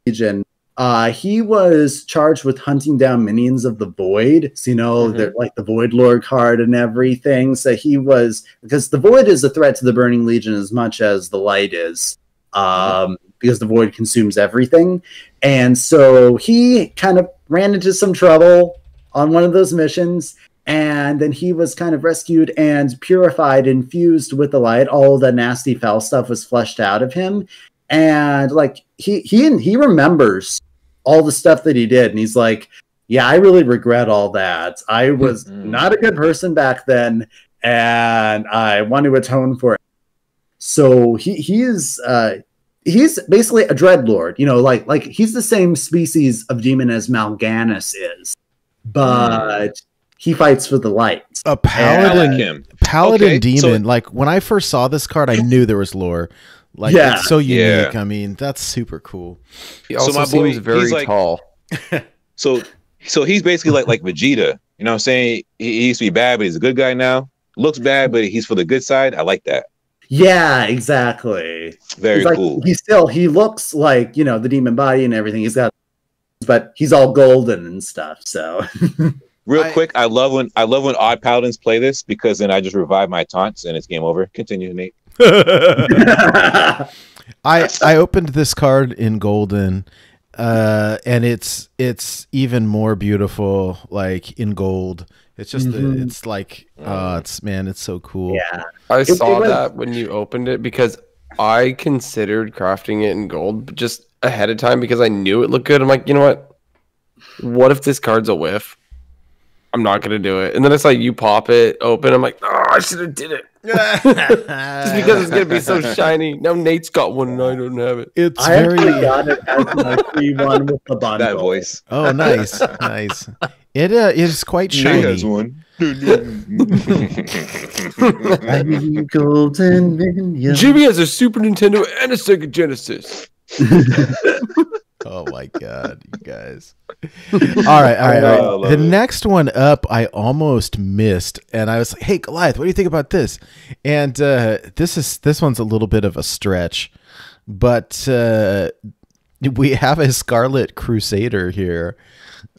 the Legion, uh, he was charged with hunting down minions of the Void. So, you know, Mhm. they're like the Void Lord card and everything. So he was, because the Void is a threat to the Burning Legion as much as the Light is, um, because the Void consumes everything. And so he kind of ran into some trouble on one of those missions. And then he was kind of rescued and purified, infused with the light. All the nasty foul stuff was flushed out of him. and like he he he remembers all the stuff that he did, and he's like, "Yeah, I really regret all that. I was Mhm. not a good person back then, and I want to atone for it." So he he is uh, he's basically a dreadlord. You know, like like he's the same species of demon as Mal'Ganis is, but he fights for the light. a paladin like him. paladin Okay, so- demon. like when I first saw this card, I knew there was lore. Like Yeah. it's so Yeah. unique. I mean, that's super cool. He So also my boy, seems very he's like- tall. So so he's basically like like Vegeta. You know what I'm saying? He, he used to be bad, but he's a good guy now. Looks bad, but he's for the good side. I like that. Yeah, exactly. Very He's like, cool. He still he looks like you know the demon body and everything. He's got, but he's all golden and stuff. So Real I- quick, I love when I love when odd paladins play this because then I just revive my taunts and it's game over. Continue, Nate. I I opened this card in golden, uh, and it's it's even more beautiful, like in gold. It's just Mhm. it's like uh it's man, it's so cool. yeah, I it saw was- that when you opened it because I considered crafting it in gold just ahead of time because I knew it looked good. I'm like, you know what? What if this card's a whiff? I'm not gonna do it. And then it's like you pop it open. I'm like, oh, I should have did it just because it's gonna be so shiny. Now Nate's got one and I don't have it. it's I very got it as my free one with the bundle. That voice. oh nice nice. It uh, is quite Nate has shiny. one. Golden. Jimmy has a Super Nintendo and a Sega Genesis. Oh my god, you guys. All right, all right, I all love right. The it. next one up, I almost missed, and I was like, "Hey, Goliath, what do you think about this?" And uh, this is this one's a little bit of a stretch, but uh, we have a Scarlet Crusader here,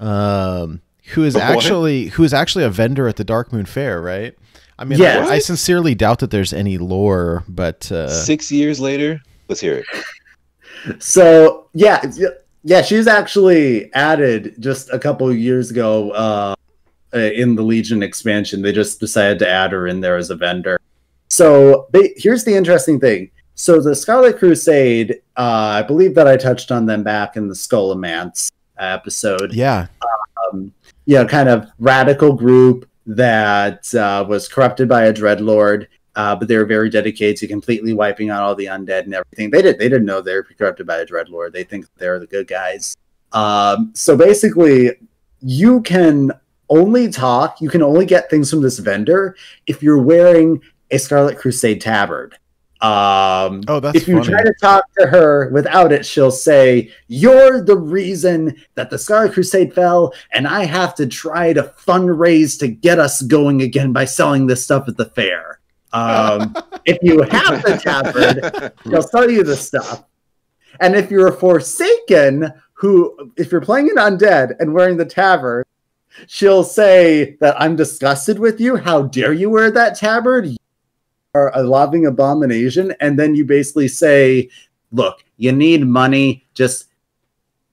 um, who is What? actually who is actually a vendor at the Darkmoon Faire, right? I mean, Yes. I, I sincerely doubt that there's any lore, but uh, Six years later, let's hear it. So yeah, yeah, she's actually added just a couple years ago uh, uh, in the Legion expansion. They just decided to add her in there as a vendor. So they, here's the interesting thing. So the Scarlet Crusade, uh, I believe that I touched on them back in the Scholomance episode. yeah, Um, you know, kind of radical group that uh, was corrupted by a dreadlord. Uh, but they were very dedicated to completely wiping out all the undead and everything. They did. They didn't know they were corrupted by a dreadlord. They think they're the good guys. Um, so basically, you can only talk. You can only get things from this vendor if you're wearing a Scarlet Crusade tabard. Um, Oh, that's if you funny. try to talk to her without it, she'll say, You're the reason that the Scarlet Crusade fell, and I have to try to fundraise to get us going again by selling this stuff at the fair. Um, if you have the tabard, she'll sell you the stuff. And if you're a Forsaken, who, if you're playing an undead and wearing the tabard, she'll say that I'm disgusted with you. How dare you wear that tabard? You are a loving abomination. And then you basically say, look, you need money. Just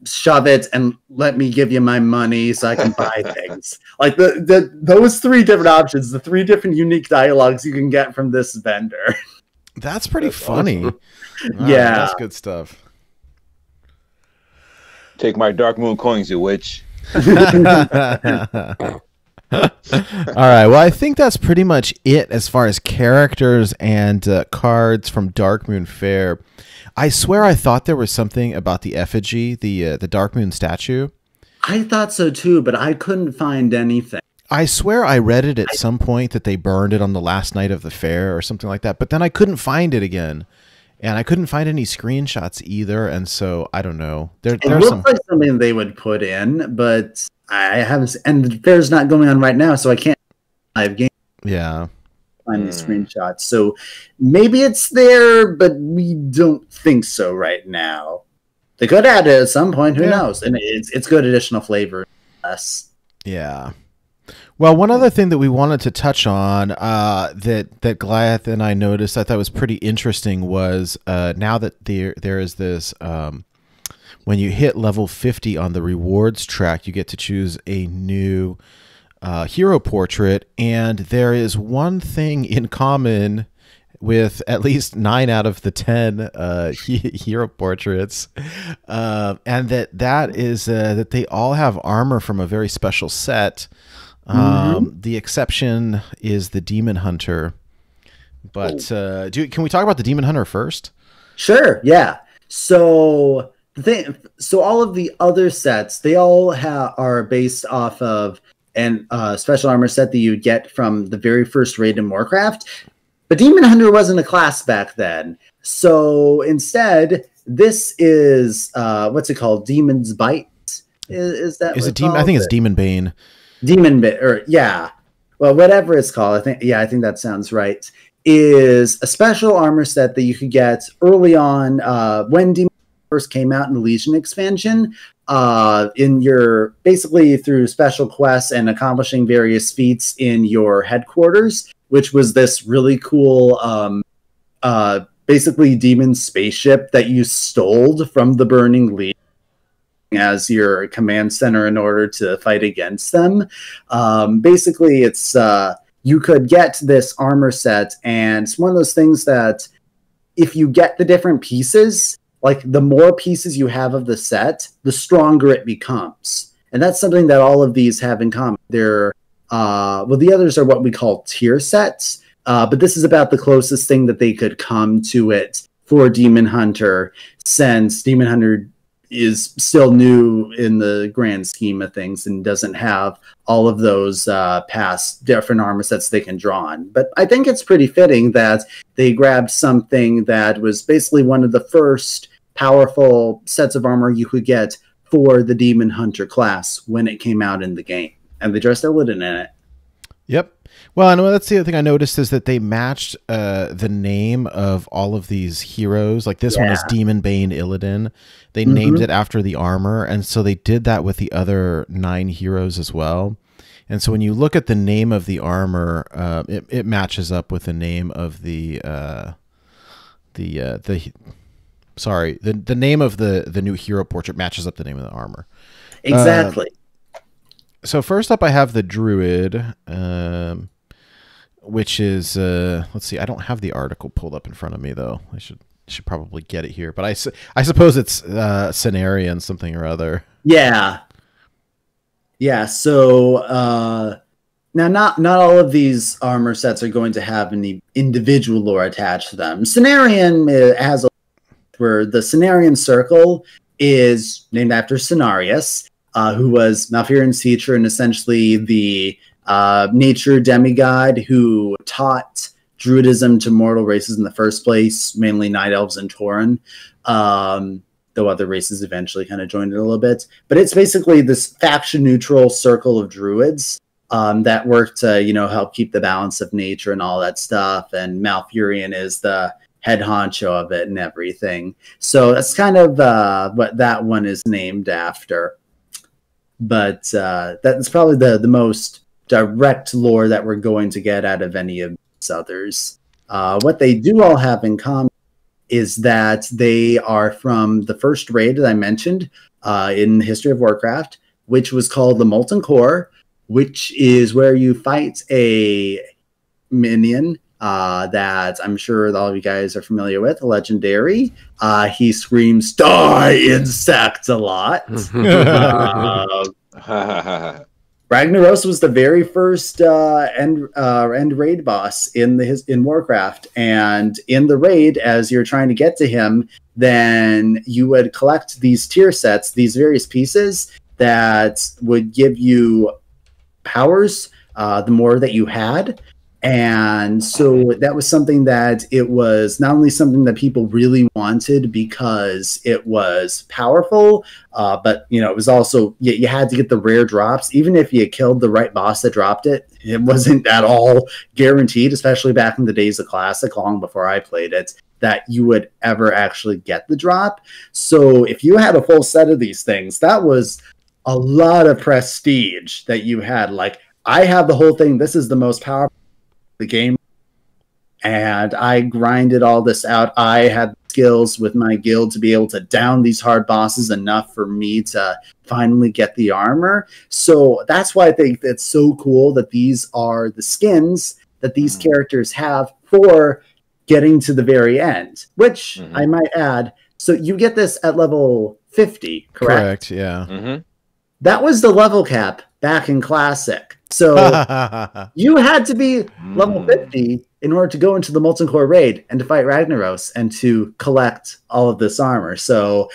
shove it and let me give you my money so I can buy things. Like the, the those three different options, the three different unique dialogues you can get from this vendor. that's pretty That's funny. awesome. Wow, Yeah. that's good stuff. Take my dark moon coins, you witch. All right. Well, I think that's pretty much it as far as characters and uh, cards from Darkmoon Faire. I swear I thought there was something about the effigy, the uh, the Darkmoon statue. I thought so too, but I couldn't find anything. I swear I read it at some point that they burned it on the last night of the fair or something like that, but then I couldn't find it again. And I couldn't find any screenshots either, and so I don't know. There, It there's looks some. like something they would put in, but I haven't. And the fair's not going on right now, so I can't live game Yeah, find the Hmm. screenshots. So maybe it's there, but we don't think so right now. They could add it at some point. Who Yeah. knows? And it's it's good additional flavor. Yes. Yeah. Well, one other thing that we wanted to touch on uh, that that Goliath and I noticed I thought was pretty interesting was uh, now that there there is this um, when you hit level fifty on the rewards track, you get to choose a new uh, hero portrait, and there is one thing in common with at least nine out of the ten uh, hero portraits, uh, and that that is uh, that they all have armor from a very special set. Um, The exception is the Demon Hunter. But uh, do can we talk about the Demon Hunter first? Sure, yeah. So the thing, so all of the other sets, they all ha- are based off of an uh, special armor set that you get from the very first raid in Warcraft. But Demon Hunter wasn't a class back then, so instead, this is uh, what's it called? Demon's Bite. Is, is that Is what it demon? I think it's Demon Bane. demon bit or yeah well whatever it's called i think yeah i think that sounds right is a special armor set that you could get early on uh when demon first came out in the legion expansion uh in your basically through special quests and accomplishing various feats in your headquarters which was this really cool um uh basically demon spaceship that you stole from the burning legion as your command center in order to fight against them. Um, basically, it's uh, you could get this armor set, and it's one of those things that if you get the different pieces, like the more pieces you have of the set, the stronger it becomes. And that's something that all of these have in common. They're uh, well, the others are what we call tier sets, uh, but this is about the closest thing that they could come to it for Demon Hunter, since Demon Hunter is still new in the grand scheme of things and doesn't have all of those uh, past different armor sets they can draw on. But I think it's pretty fitting that they grabbed something that was basically one of the first powerful sets of armor you could get for the Demon Hunter class when it came out in the game. And they dressed Illidan in it. Yep. Well, and that's the other thing I noticed is that they matched uh, the name of all of these heroes. Like this one is Yeah. Demon Bane Illidan. They Mhm. named it after the armor, and so they did that with the other nine heroes as well. And so when you look at the name of the armor, uh, it, it matches up with the name of the uh, the uh, the sorry the the name of the the new hero portrait matches up the name of the armor. Exactly. so first up, I have the Druid, um, which is uh, let's see. I don't have the article pulled up in front of me though. I should should probably get it here, but I, su- I suppose it's uh, Cenarian something or other. Yeah. Yeah, so uh now not not all of these armor sets are going to have any individual lore attached to them. Cenarian uh, has a where the Cenarian Circle is named after Cenarius, uh, who was Malfurion's teacher and essentially the uh, nature demigod who taught Druidism to mortal races in the first place, mainly Night Elves and Tauren. Um, though other races eventually kind of joined it a little bit. But it's basically this faction neutral circle of druids um, that work to, you know, help keep the balance of nature and all that stuff. And Malfurion is the head honcho of it and everything. So that's kind of uh, what that one is named after. But uh, that's probably the, the most direct lore that we're going to get out of any of these others. Uh, what they do all have in common is that they are from the first raid that I mentioned uh, in the history of Warcraft, which was called the Molten Core, which is where you fight a minion uh, that I'm sure all of you guys are familiar with, legendary. Uh, he screams "Die, insect!" a lot. uh, Ragnaros was the very first uh, end uh, end raid boss in the his in Warcraft, and in the raid, as you're trying to get to him, then you would collect these tier sets, these various pieces that would give you powers. Uh, the more that you had, and so that was something that it was not only something that people really wanted because it was powerful, uh, but you know it was also you, you had to get the rare drops. Even if you killed the right boss that dropped it, it wasn't at all guaranteed. Especially back in the days of Classic, long before I played it, that you would ever actually get the drop. So if you had a full set of these things, that was a lot of prestige that you had. Like I have the whole thing. This is the most powerful the game and I grinded all this out. I had skills with my guild to be able to down these hard bosses enough for me to finally get the armor. So that's why I think it's so cool that these are the skins that these characters have for getting to the very end, which Mhm. I might add. So you get this at level 50, correct? Correct. Yeah. hmm That was the level cap back in Classic. So you had to be level Mm. 50 in order to go into the Molten Core raid and to fight Ragnaros and to collect all of this armor. So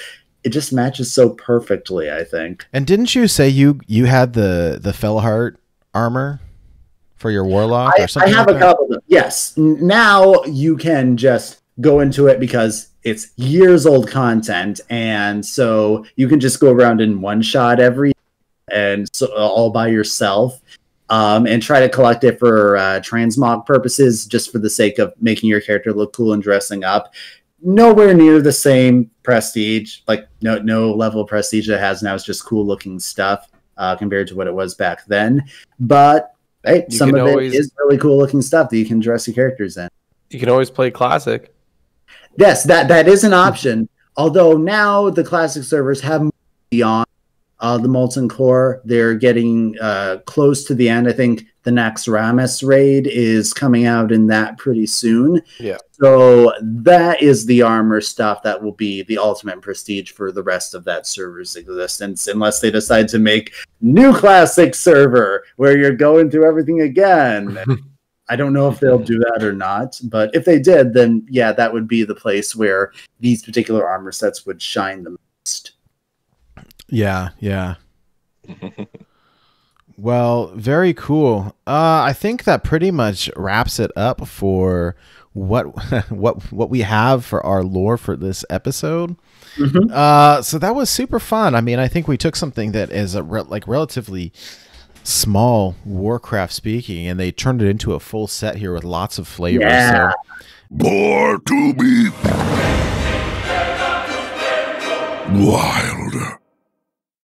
it just matches so perfectly, I think. and didn't you say you you had the the Felheart armor for your warlock or I, I something? have like a that? couple of them. Yes. Now you can just go into it because it's years old content. And so you can just go around in one shot every and so all by yourself. Um, and try to collect it for uh, transmog purposes, just for the sake of making your character look cool and dressing up. Nowhere near the same prestige, like no no level of prestige it has now. It's just cool looking stuff uh, compared to what it was back then. But hey, You some of it always- is really cool looking stuff that you can dress your characters in. You can always play classic. Yes, that that is an option. Although now the classic servers have beyond uh, the molten core, they're getting uh, close to the end. I think the next Ramus raid is coming out in that pretty soon. Yeah. So that is the armor stuff that will be the ultimate prestige for the rest of that server's existence, unless they decide to make new classic server where you're going through everything again. I don't know if they'll do that or not, but if they did, then yeah, that would be the place where these particular armor sets would shine the most. Yeah, yeah. well, very cool. Uh, I think that pretty much wraps it up for what what what we have for our lore for this episode. Mhm. Uh, so that was super fun. I mean, I think we took something that is a re- like relatively small Warcraft speaking, and they turned it into a full set here with lots of flavors. Yeah. So Born to be wild.